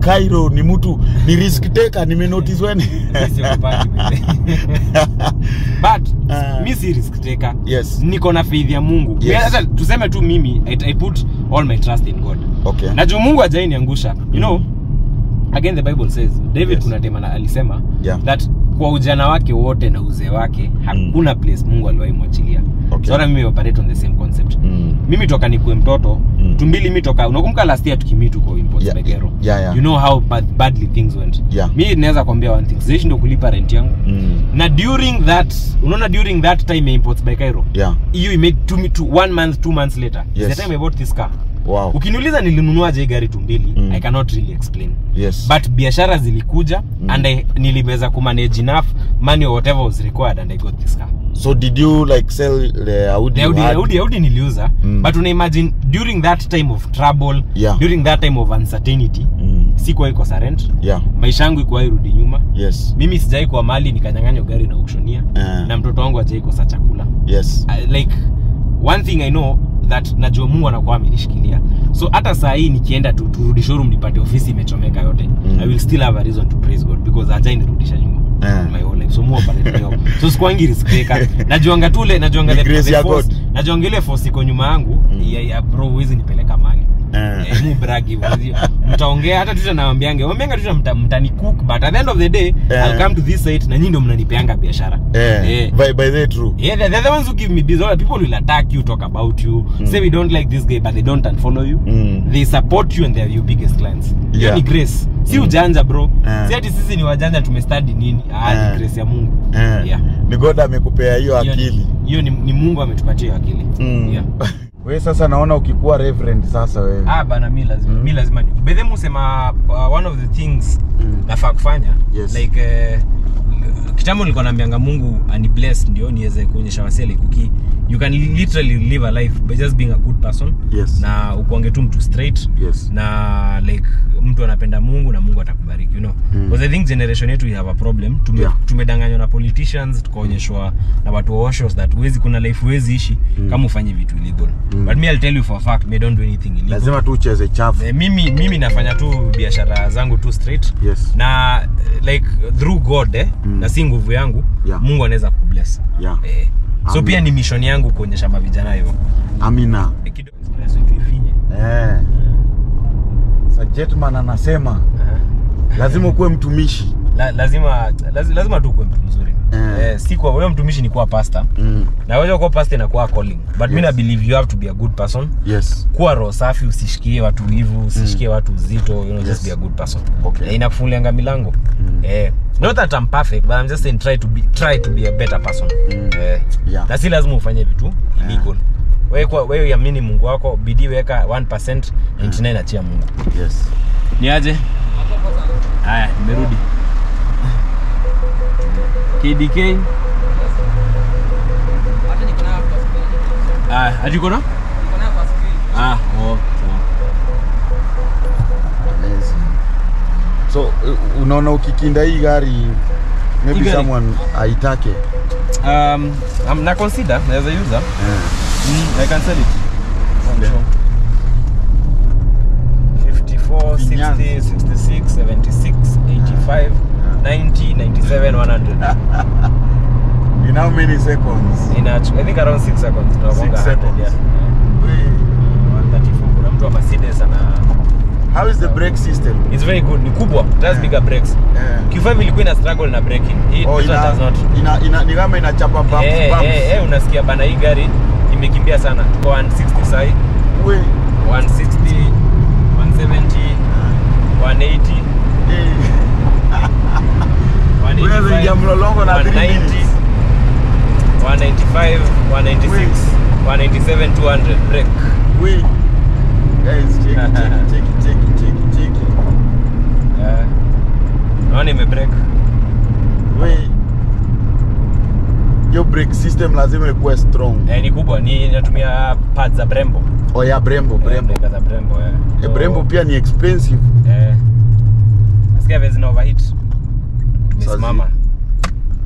cairo ni mtu ni risk taker nimenotice when Sisi hupati, baby. but uh, mi si risk taker yes niko na faith ya mungu Yes. Hata tuseme tu mimi I, i put all my trust in god okay na juu mungu ajai niangusha you know again the bible says david Yes. kuna tema alisema Yeah. that kwa ujana wake wote na uzee wake hakuna mm. place mungu aliwahi mwachilia Okay. so mimi operate on the same concept mm. mimi toka nikue mtoto Mm. tumbili mi toka unakumbuka last year tukimii tuko imports Yeah, Megero yeah, yeah. you know how bad, badly things went Yeah. mi naweza kuambia one thing siwezi ndo kulipa rent yangu Mm. na during that unaona during that time ya imports by Cairo yeah hiyo imade two, two, one month two months later Yes. the time I bought this car wow ukiniuliza nilinunuaje gari tumbili Mm. i cannot really explain yes but biashara zilikuja Mm. and I, nilimeza kumanage enough money or whatever was required and i got this car so did you like sell the audi the you Audi, had? Audi, Audi niliuza Mm. but una imagine during that time of trouble Yeah. during that time of uncertainty mm. sikuwahi kosa rent yeah maisha yangu ikuwahi rudi nyuma yes mimi sijai kwa mali nikanyang'anywa gari na auctionia uh. na mtoto wangu ajai kosa chakula yes I- like one thing i know that najua mungu anakuwa amenishikilia. So hata saa hii nikienda tu, turudi showroom nipate ofisi imechomeka yote. Mm. i will still have a reason to praise god because ajai nirudisha nyuma Eh. my whole life. So more pale leo. So sikuangi risk taker. Najuanga najuanga the- grace the ya force- najuanga ile force iko nyuma yangu. Mm. ya, ya bro huwezi nipeleka mali mu bragi mtaongea hata tuta nawambiange wambianga tuta mtani cook but at the end of the day. I'll come to this site na nyinyi ndo mnanipeanga biashara by, by the true Yeah, they're, they're the ones who give me business. People will attack you, talk about you, say we don't like this guy, but they don't unfollow you. Mm. They support you and they're your biggest clients. Yeah. ni grace. Si Mm. ujanja bro. Si ati sisi ni wajanja tumestudy nini. Ah, ni grace ya Mungu. Yeah. ni god amekupea hiyo Hiyo akili Hiyo ni, ni Mungu ametupatia akili. mm. Yeah. we sasa naona ukikuwa reverend sasa wewe Ah bana mi lazima Mm. mi lazima ni. Bedhe musema uh, one of the things Mm. nafaa kufanya Yes. like uh, kitambo nilikuwa naambianga Mungu ani bless ndio niweze kuonyesha wasee like uki you can literally live a life by just being a good person yes na ukuange tu mtu straight yes na like mtu anapenda mungu na mungu atakubariki you know Mm. because i think generation yetu we have a problem tume, Yeah. tumedanganywa na politicians tukaonyeshwa na watu wa that huwezi kuna life huwezi ishi Mm. kama ufanye vitu illegal Mm. But me i'll tell you for a fact me don't do anything illegal lazima tu ucheze chafu Eh, mimi mimi nafanya tu biashara zangu tu straight yes na like through god eh, Mm. na si nguvu yangu Yeah. mungu anaweza kubless yeah eh. so Amen. pia ni mission yangu kuonyesha mavijana hivyo amina Eh, kidogo tuifinye eh. sa jetman anasema eh. lazima ukuwe mtumishi la, lazima laz, lazima tu kuwe mtu mzuri Eh, wewe mtumishi ni kuwa pastor. Mm. na wewe kuwa pastor inakuwa calling. But mi mimi na believe you have to be a good person. Yes. Kuwa roho safi usishikie watu wivu usishikie watu uzito you know, Yes. just be a good person. Okay. inakufungulianga milango. Mm. eh, not that I'm perfect but I'm just saying try to be try to be a better person. Mm. eh, Yeah. na si lazima ufanye vitu illegal. Wewe kwa wewe amini Mungu wako bidii weka 1% 99 achia Mungu. Yes. Niaje? haya nimerudi. Kdk Ah, ati uko na? Ah, oh. Amazing. so uh, unaona ukikinda hii gari maybe Igari. gari? someone aitake Um, um, na consider naweza user. yeah. Mm, I can sell it. Yeah. Sure. 54, 60, 66, 76, 85, 90, 97, 100. In how many seconds? In a, I think around 6 seconds tunagonga Six seconds. yeah. 134 kuna mtu wa Mercedes ana How is the brake system? it's very good ni kubwa it has yeah. bigger brakes Yeah. Q5 ilikuwa ina struggle na braking hii Oh, ina, does not ina, ina, ni kama inachapa bumps, eh bumps. Yeah, yeah, unasikia bana hii gari imekimbia sana tuko 160 sai We 160 170 180 Eh. 185, Wewe zingia mlolongo na 3 190, minutes. 195 196 197 200 brake Wee. Guys, check check it, check it, check it, check. Eh, naona imebrake Wee. Yo brake system lazima ikuwe strong. eh, ni kubwa ni natumia pads za Brembo Oh ya Brembo, Brembo. Eh, za Brembo eh. Eh, Brembo pia ni expensive. eh, nasikia vile zina overheat tumesimama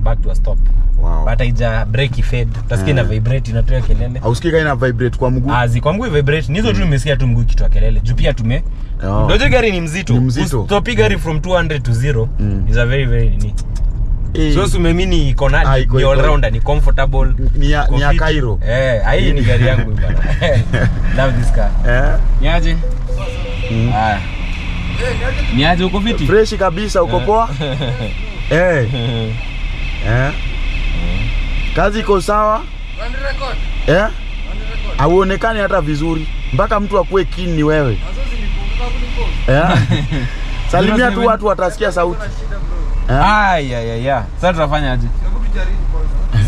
back to a stop Wow. but haija break fed utasikia ina Eh. vibrate inatoa kelele Hausikii ina vibrate kwa mguu? azi kwa mguu vibrate nizo tu nimesikia tu mguu kitoa kelele juu pia tume Oh. ndoje gari ni mzito Ni mzito. Kustopi gari from 200 to 0 Mm. is a very very nini Eh, so sumemini iko Ah, ni all rounder ni comfortable Ni ya- ni ya. Cairo. eh hii ni gari yangu bana love this car eh? niaje haya niaje uko fiti fresh kabisa uko poa eh. Eh. kazi iko sawa eh? auonekani hata vizuri mpaka mtu akuwe kini ni wewe eh? salimia tu watu watasikia sauti eh? Aya ya ya. Sasa tutafanya aje?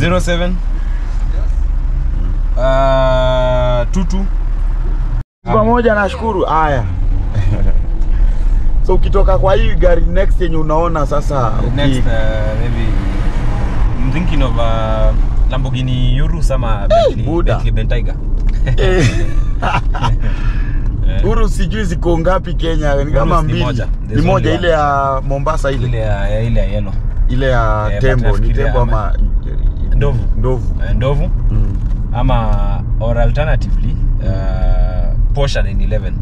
07 uh, tutu pamoja nashukuru haya so ukitoka kwa hii gari next yenye unaona sasa okay. next uh, maybe I'm thinking of uh, Lamborghini Urus ama Bentley, Buddha. Bentley Bentayga. Urus Eh, Uru sijui ziko ngapi Kenya, ni kama Urus ni mbili. moja. Ni moja ile ya Mombasa ile. ile ya ile ya yellow. Ile ya Eh, tembo, ni tembo ama- Ndovu. Ndovu. Eh, Ndovu Mm. ama or alternatively uh, Porsche 911.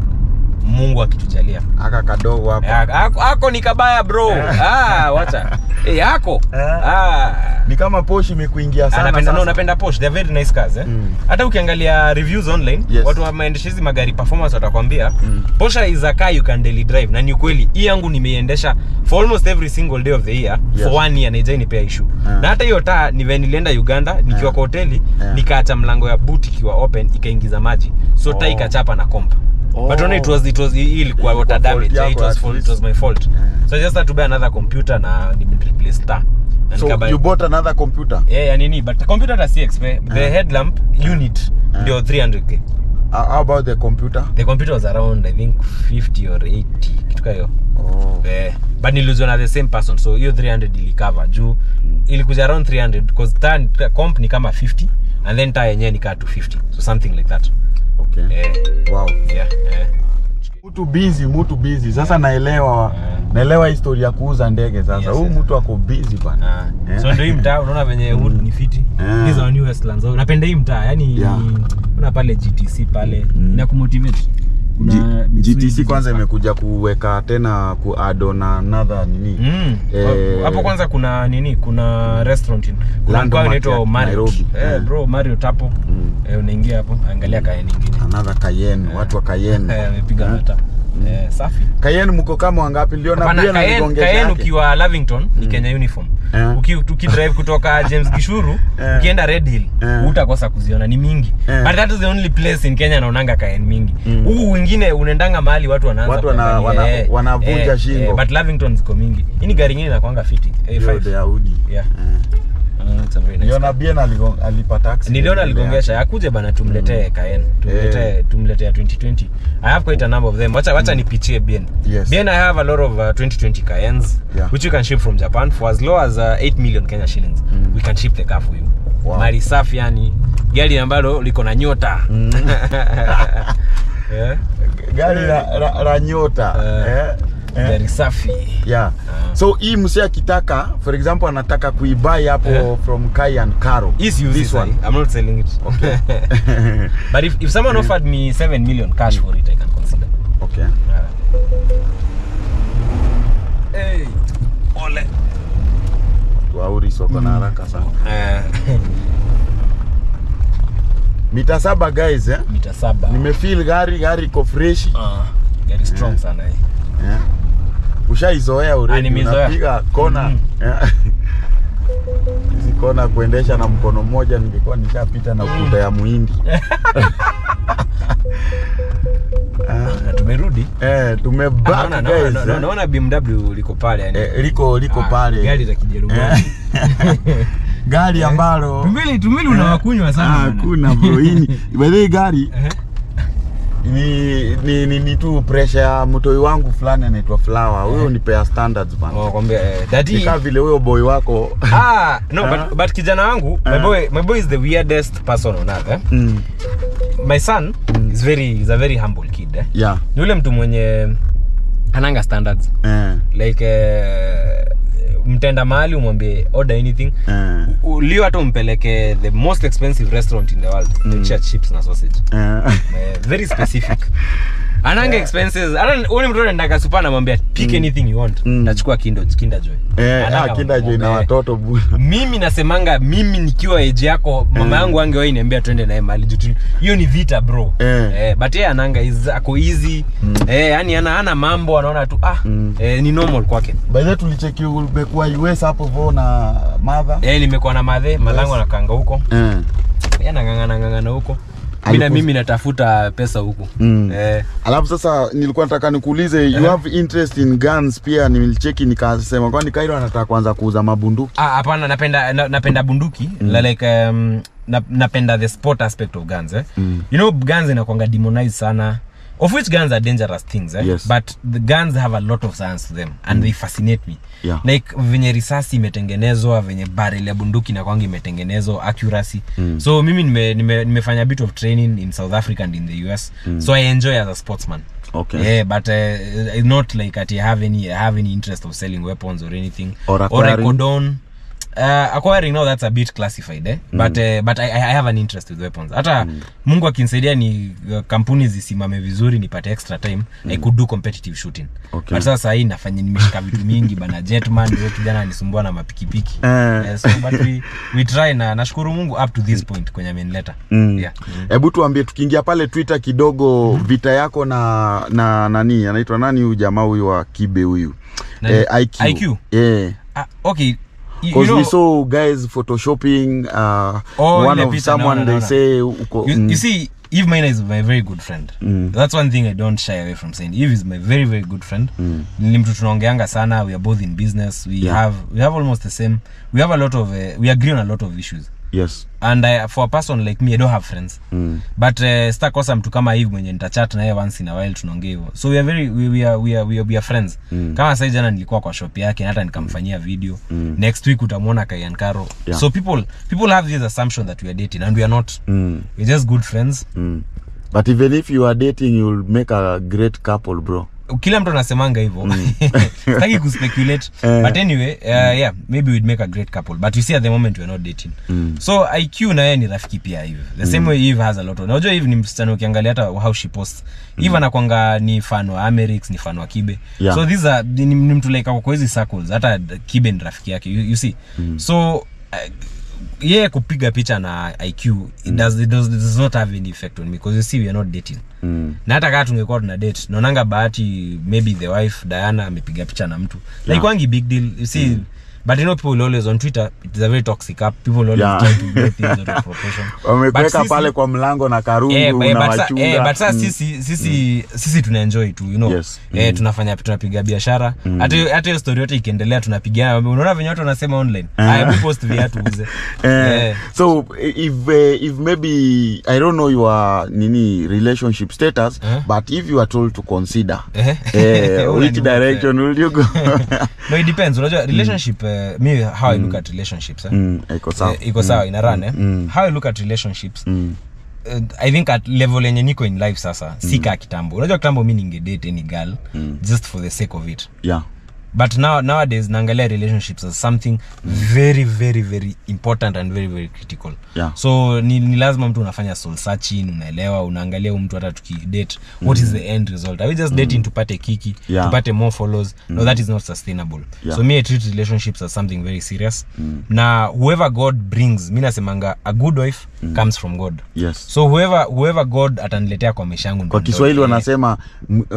Mungu akitujalia. Aka kadogo hapo Eh, Ako, ako ni kabaya bro. ah, wacha. Eh, ako. Eh. Ah. Ni kama posh imekuingia sana Anapenda no, sasa. posh they They're very nice cars eh. Mm. Hata ukiangalia reviews online, Yes. watu wameendesha hizi magari performance watakwambia Mm. posh is a car you can daily drive. Na ni ukweli, hii yangu nimeiendesha for almost every single day of the year Yes. for one year na ijainipea issue. yeah. Na hata hiyo taa ni venye nilienda Uganda nikiwa yeah. kwa hoteli yeah. nikaacha mlango ya boot ikiwa open ikaingiza maji. So taa Oh. ikachapa na kompa. Oh. But only it was it was ill ilikuwa Ilikuwa water damage. yeah, It was fault, it was my fault. yeah. So I just had to buy another computer na ni replace star Na So you bought another computer. Yeah, yani nini but computer that si expe the headlamp unit ndio 300k Uh, how about the computer? the computer was around i think 50 or 80 kitu kayo Oh. eh but niliuzwa na the same person so hiyo 300 ilikava juu ilikuja around 300 because tan comp ni kama 50 and then taa yenyewe ni kaa 250 so something like that Okay. eh Wow. yeah eh Mtu busy, mtu busy. Sasa naelewa Yeah. naelewa historia ya kuuza ndege sasa. Huyu yes. mtu ako busy bana. Ah. Eh. so ndio hii mtaa unaona venye mm. ni fiti Ah. hizo new westlands napenda hii mtaa Yaani Yeah. una pale GTC pale Mm. na GTC kwanza imekuja kuweka tena ku add on another nini. Mm. Eh, hapo kwanza kuna nini kuna restaurant kuna mkao inaitwa Marriott Nairobi. eh, yeah. bro Marriott hapo Mm. eh, unaingia hapo angalia kaeni nyingine Another Cayenne, watu wa Cayenne. eh, amepiga yeah. mata eh, safi Cayenne mko kama wangapi? ndio pia na Cayenne- nigongesha Cayenne ukiwa Lavington ni Kenya uniform yeah. Uki- ukidrive kutoka James Gishuru yeah. ukienda Red Hill yeah. utakosa kuziona ni mingi yeah. but that is the only place in Kenya naonanga kayen mingi huu Mm. wengine unaendanga mahali watu wanaanza Watu wana- wana- yeah, wanavunja yeah, shingo. yeah, but Lavington ziko mingi hii ni gari ingine inakwanga fiti A5 ya Audi. Yeah. Eh. Mm, it's a very nice Niliona car. bien alipa taxi. niliona aligongesha akuje bana tumletee Kaen. tumletee tumletee 2020 i have quite a number of them wacha wacha nipichie bien Yes. bien i have a lot of uh, 2020 Cayennes Yeah. which you can ship from Japan for as low as uh, 8 million Kenya shillings Mm. we can ship the car for you Wow. mali safi yani gari ambalo liko na nyota Mm. yeah. gari la, la, la nyota Uh, eh? Eh? safi yeah. Ah. so hii mse akitaka for example anataka kuibai hapo Eh. from Kai and Caro Is you this one i'm not selling it Okay. but if, if someone offered me 7 million cash for it i can consider okay Hey, ole. soko na haraka sana Eh, mita saba guys eh? mita saba nimefeel gari gari iko fresh Ah, gari strong sana hii yeah. Ushaizoea Ah, already unapiga kona. Mm. hizi kona kuendesha na mkono mmoja ningekuwa nishapita na ukuta ya muhindi. Na tumerudi. Eh, Ah, tumeback naona- guys naona- eh. BMW liko pale yani. Eh, liko liko Ah, pale. gari za kijerumani. Gari ambalo tumili tumili unawakunywa sana Ah, bro. Hii ni- by the way gari. Ni ni, ni, ni tu pressure ya mtoi wangu fulani anaitwa Flower huyo ni pair standards bana Oh, kwambia eh, daddy kama vile huyo boy wako ah no but, but kijana wangu my Ah. boy my boy is the weirdest person on earth eh? mm. my son mm. is very is a very humble kid eh? yeah ni ule mtu mwenye ananga standards eh, like eh, mtenda mahali umwambie order anything uh. ulio hata umpeleke the most expensive restaurant in the world mm. chips na sausage uh. Eh, very specific ananga expenses hata ule mtu anataka supa anamwambia pick mm. anything you want Mm. nachukua kindo kinda joy Eh, yeah, ah, kinda joy na eh. watoto bu mimi nasemanga mimi nikiwa age yako mama yangu ange wai niambia twende naye mali juu hiyo ni vita bro Eh. eh, but yeye ananga is- ako easy Mm. eh, yani ana, ana mambo anaona tu ah Mm. eh, ni normal kwake by the way tulicheki umekuwa US hapo vo na mother eh, nimekuwa na madhe malango nakanga huko eh. Yeah. yanang'ang'ana ng'ang'ana huko mimi na Alipo- mimi natafuta pesa huku Mm. eh, alafu sasa nilikuwa nataka nikuulize you Eh. have interest in guns pia nilicheki nikasema kwani Kairo anataka kuanza kuuza mabunduki Ah, hapana napenda na, napenda bunduki mm. like um, na, napenda the sport aspect of guns eh? Mm. you know guns inakwanga demonize sana of which guns are dangerous things eh? Yes. but the guns have a lot of science to them and mm. they fascinate me Yeah. like venye risasi imetengenezwa venye barrel ya bunduki na kwangu imetengenezwa accuracy Mm. so mimi nime, nime, nimefanya bit of training in south africa and in the us Mm. so i enjoy as a sportsman Okay. yeah but uh, not like that I have any I have any interest of selling weapons or anything Or or? I condone uh, acquiring now that's a bit classified eh? mm. but uh, but I, I have an interest with weapons hata mm. mungu akinisaidia ni uh, kampuni zisimame vizuri nipate extra time mm. i could do competitive shooting Okay. but sasa hii nafanya nimeshika vitu mingi bana jetman yule kijana anisumbua na mapikipiki uh. yeah, so, but we, we try na nashukuru mungu up to this point kwenye amenileta Mm. yeah. hebu tuambie tukiingia pale twitter kidogo vita yako na na nani anaitwa nani huyu jamaa huyu wa kibe huyu eh, IQ. IQ? Yeah. Uh, okay know, we saw guys photoshopping uh, Oh, one of someone no, they no. say uko you, mm, you see eve maina is my very good friend Mm. that's one thing i don't shy away from saying eve is my very very good friend Mm. ni mtu tunaongeanga sana we are both in business we Yeah. have we have almost the same we have a lot of uh, we agree on a lot of issues yes and I, for a person like me i don't have friends mm. but uh, stakosa mtu kama hivi mwenye nitachat naye once in a while tunaongea hivyo so we are very we, we, are, we, are, we, are, we are friends Mm. kama sai jana nilikuwa kwa shop yake hata nikamfanyia video Mm. next week utamwona kaiankaro Yeah. so people people have this assumption that we are dating and we are not Mm. we're just good friends Mm. but even if you are dating you'll make a great couple bro kila mtu anasemanga hivyo. Sitaki kuspeculate Eh. but anyway uh, yeah maybe we'd make a great couple. But you see at the moment we're not dating. Mm. so iq na yeye ni rafiki pia hivi the same way eve has a lot unajua eve ni msichana ukiangalia hata how she posts. Eve anakwanga ni fan wa amerix ni fan wa kibe. Yeah. so these are ni, ni mtu like kwa hizi circles. Hata kibe ni rafiki yake you, you see. So uh, yeye yeah, kupiga picha na iq it, does, it, does, it does not have any effect on me because you see we are not dating mm. na hata kaa tungekuwa tuna date naonanga bahati maybe the wife diana amepiga picha na mtu Yeah. like wangi big deal you see but you know people will always on twitter it is a very toxic app people will always Yeah. try to do things out of proportion wamekuweka pale kwa mlango na karungu yeah, but, na but sa- wachunga eh, but sa Mm. sisi sisi mm. sisi tunaenjoy tu you know Yes. mm. eh, Mm. tunafanya tunapiga biashara hata mm. hata hiyo story yote ikiendelea tunapigana unaona venye watu wanasema online Eh. haya hebu post viatu uze Eh, Eh. so if uh, if maybe i don't know your nini relationship status Eh. but if you are told to consider Eh. eh, which direction will you go no it depends unajua relationship eh, me how mm. i look at relationships eh? mm, iko sawa Eh, iko sawa ina run eh? mm. how i look at relationships mm. uh, i think at level yenye niko in life sasa si kaa kitambo unajua kitambo mi ningedate any girl Mm. just for the sake of it yeah but now nowadays naangalia relationships as something very very very important and very very critical Yeah. so ni, ni lazima mtu unafanya soul searching unaelewa unaangalia mtu hata tukidate what is the end result are we just mm. dating tupate kiki Yeah. tupate more follows no that is not sustainable Yeah. so me i treat relationships as something very serious mm. na whoever god brings mi nasemanga a good wife comes from god. Yes. So whoever whoever god ataniletea kwa maisha yangu kwa kiswahili wanasema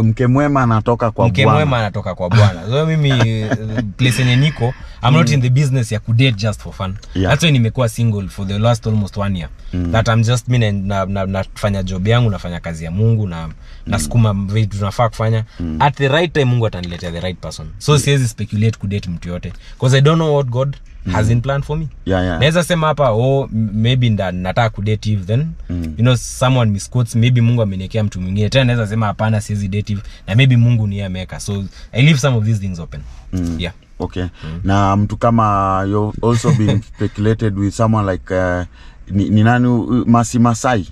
mke mwema anatoka kwa mke mwema anatoka kwa bwana. So mimi eh, place yenye niko i'm not in the business ya kudate just for fun. Yeah. that's why nimekuwa single for the last almost one year. That i'm just mi na- na- na- nafanya job yangu nafanya kazi ya mungu na nasukuma vitu tunafaa kufanya. At the right time mungu ataniletea the right person. So siwezi speculate kudate mtu yote. Because i don't know what god has in plan for me. Yeah, yeah. naweza sema hapa oh maybe nda, nataka kudate Eve, then. You know someone misquotes maybe mungu ameniekea mtu mwingine. Tena naweza sema hapana siwezi date Eve, na maybe mungu ni yeye ameweka. So i leave some of these things open. Yeah. Okay. Na mtu kama you also been speculated with someone like uh, ni, ni nani uh, masi masai?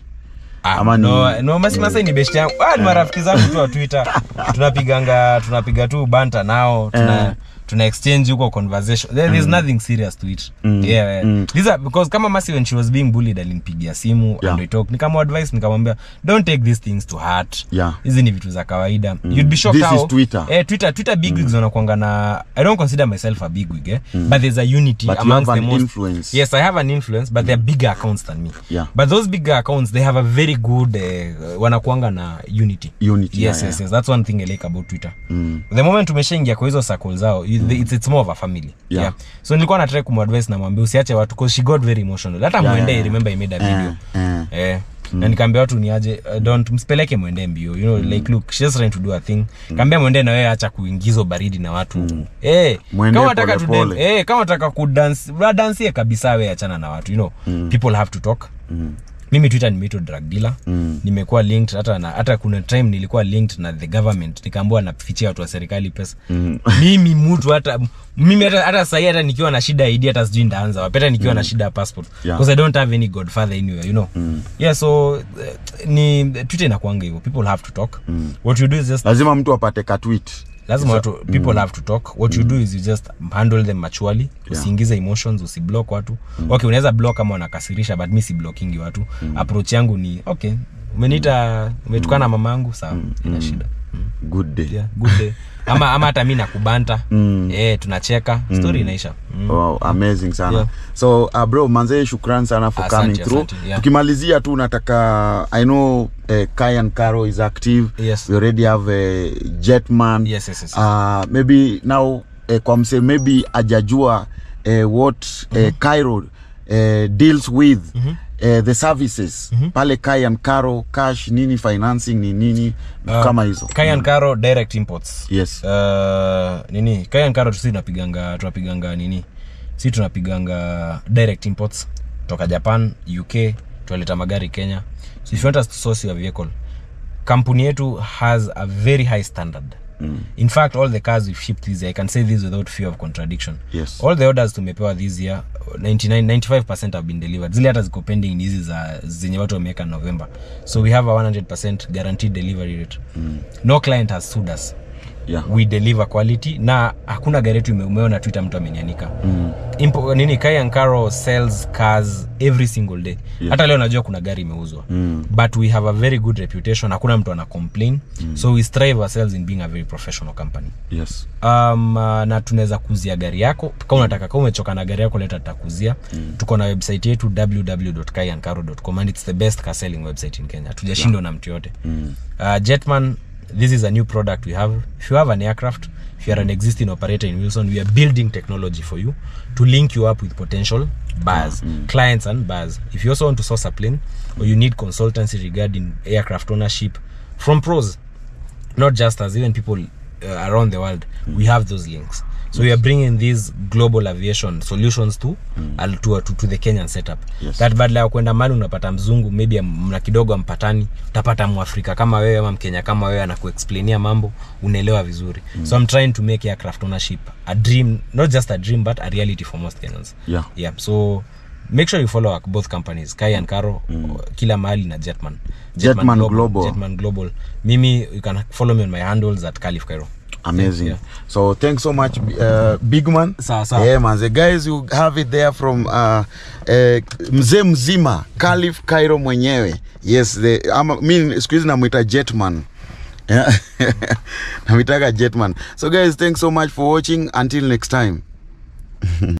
Ah, Ama no, ni- no masi masai ni best yangu. Ah, ni marafiki zangu tu wa twitter. Tunapiganga tunapiga tu banta nao tuna Eh. Tuna exchange huko conversation there, is nothing serious to it yeah, yeah. Mm. These are, because kama masi when she was being bullied alinipigia simu Yeah. and we talk nikama advice nikamwambia don't take these things to heart Yeah. hizi ni vitu za kawaida you'd be shocked This how is Twitter. eh, twitter twitter big wigs wanakuanga na i don't consider myself a big wig eh? but there's a unity But you amongst have the an most influence. yes i have an influence but they're bigger accounts than me Yeah. but those bigger accounts they have a very good eh, wanakuanga na unity Unity, yes yeah, yes yeah. yes that's one thing i like about twitter the moment umeshaingia kwa hizo circle zao it's, it's more of a family. Yeah. so nilikuwa kumadvise namwambia usiache watu cause she got very emotional hata Yeah, mwende yeah, yeah. remember i made a video. yeah, yeah. Yeah. Mm. na nikaambia watu niaje uh, don't msipeleke mwende mbio you know like look she's trying to do a thing. Kaambia mwende na wewe acha kuingizwa baridi na watu. Eh. Hey, kama nataka pole tu pole. eh kama nataka kabisa wewe achana na watu you know. People have to talk mimi twitter nimeitwa drug dealer Mm. nimekuwa linked hata na hata kuna time nilikuwa linked na the government nikaambiwa nafichia watu wa serikali pesa Mm. mimi mtu hata mimi hata hata sahii hata nikiwa na shida ID hata sijui ndaanza wapi hata nikiwa na shida ya passport Yeah. because i don't have any godfather anywhere you know mm. yeah so uh, ni twitter inakuanga hivyo people have to talk mm. what you do is just lazima mtu apate katwit lazima watu people mm. have to talk what mm. you do is you just handle them maturely usiingize emotions usiblock watu mm. okay unaweza block kama unakasirisha but mi si blockingi watu mm. approach yangu ni okay umeniita umetukana mama yangu sawa ina shida mm. good day yeah, good day ama ama hata mi nakubanta mm. eh tunacheka mm. story inaisha mm. Wow, amazing sana Yeah. so uh, bro manzee shukran sana for Asante, coming through asante, yeah. tukimalizia tu nataka i know uh, kyan caro is active Yes. we already have a jetman Yes, yes, yes. yes. Uh, maybe now uh, kwa mse maybe ajajua uh, what uh, mm -hmm. cairo uh, deals with Uh, the services. Mm -hmm. pale kai and caro cash nini financing ni nini uh, kama hizo. Kayan Karo direct imports. Yes. Uh, nini? Kayan Karo si tunapiganga tunapiganga nini? Si tunapiganga direct imports. Toka japan uk tunaleta magari kenya. So if you want us to source your vehicle kampuni yetu has a very high standard mm. in fact all the cars we've shipped this year i can say this without fear of contradiction Yes. all the orders tumepewa this year 99 95% have been delivered zile hata ziko pending ni hizi za zenye watu wameweka november so we have a 100% guaranteed delivery rate mm. no client has sued us yeah we deliver quality na hakuna gari yetu ume- umeona twitter mtu amenianika mm. Impo, nini Karo sells cars every single day Yeah. hata leo najua kuna gari imeuzwa Mm. but we have a very good reputation hakuna mtu ana complain mm. so we strive ourselves in being a very professional company yes um, uh, na tunaweza kuzia gari yako kama unataka kama umechoka na gari yako leta tutakuzia mm. tuko na website yetu www.kaiankaro.com and it's the best car selling website in kenya tujashindwa yeah. na mtu yote mm. uh, jetman this is a new product we have. If you have an aircraft if you are an existing operator in wilson we are building technology for you to link you up with potential buyers clients and buyers. If you also want to source a plane or you need consultancy regarding aircraft ownership from pros not just as even people uh, around the world we have those links so yes. we are bringing these global aviation solutions to, mm. to, to, to the kenyan setup Yes. that badala ya kwenda mali unapata mzungu maybe mna kidogo ampatani utapata mwafrika kama wewe ama mkenya kama wewe anakuexplainia mambo unaelewa vizuri mm. so i'm trying to make aircraft ownership a dream not just a dream but a reality for most kenyans Yeah. yeah so make sure you follow our both companies kai and caro mm. kila mahali na jetman Jetman jetman global, Global. jetman global mimi you can follow me on my handles at calif cairo amazing. Yeah. so thanks so much uh, big man. Sawa, sawa. yeah man. The guys you have it there from uh, uh, mzee mzima Caliph Cairo mwenyewe. Yes the ama mi siku hizi namwita jetman yeah. jetman so guys thanks so much for watching. Until next time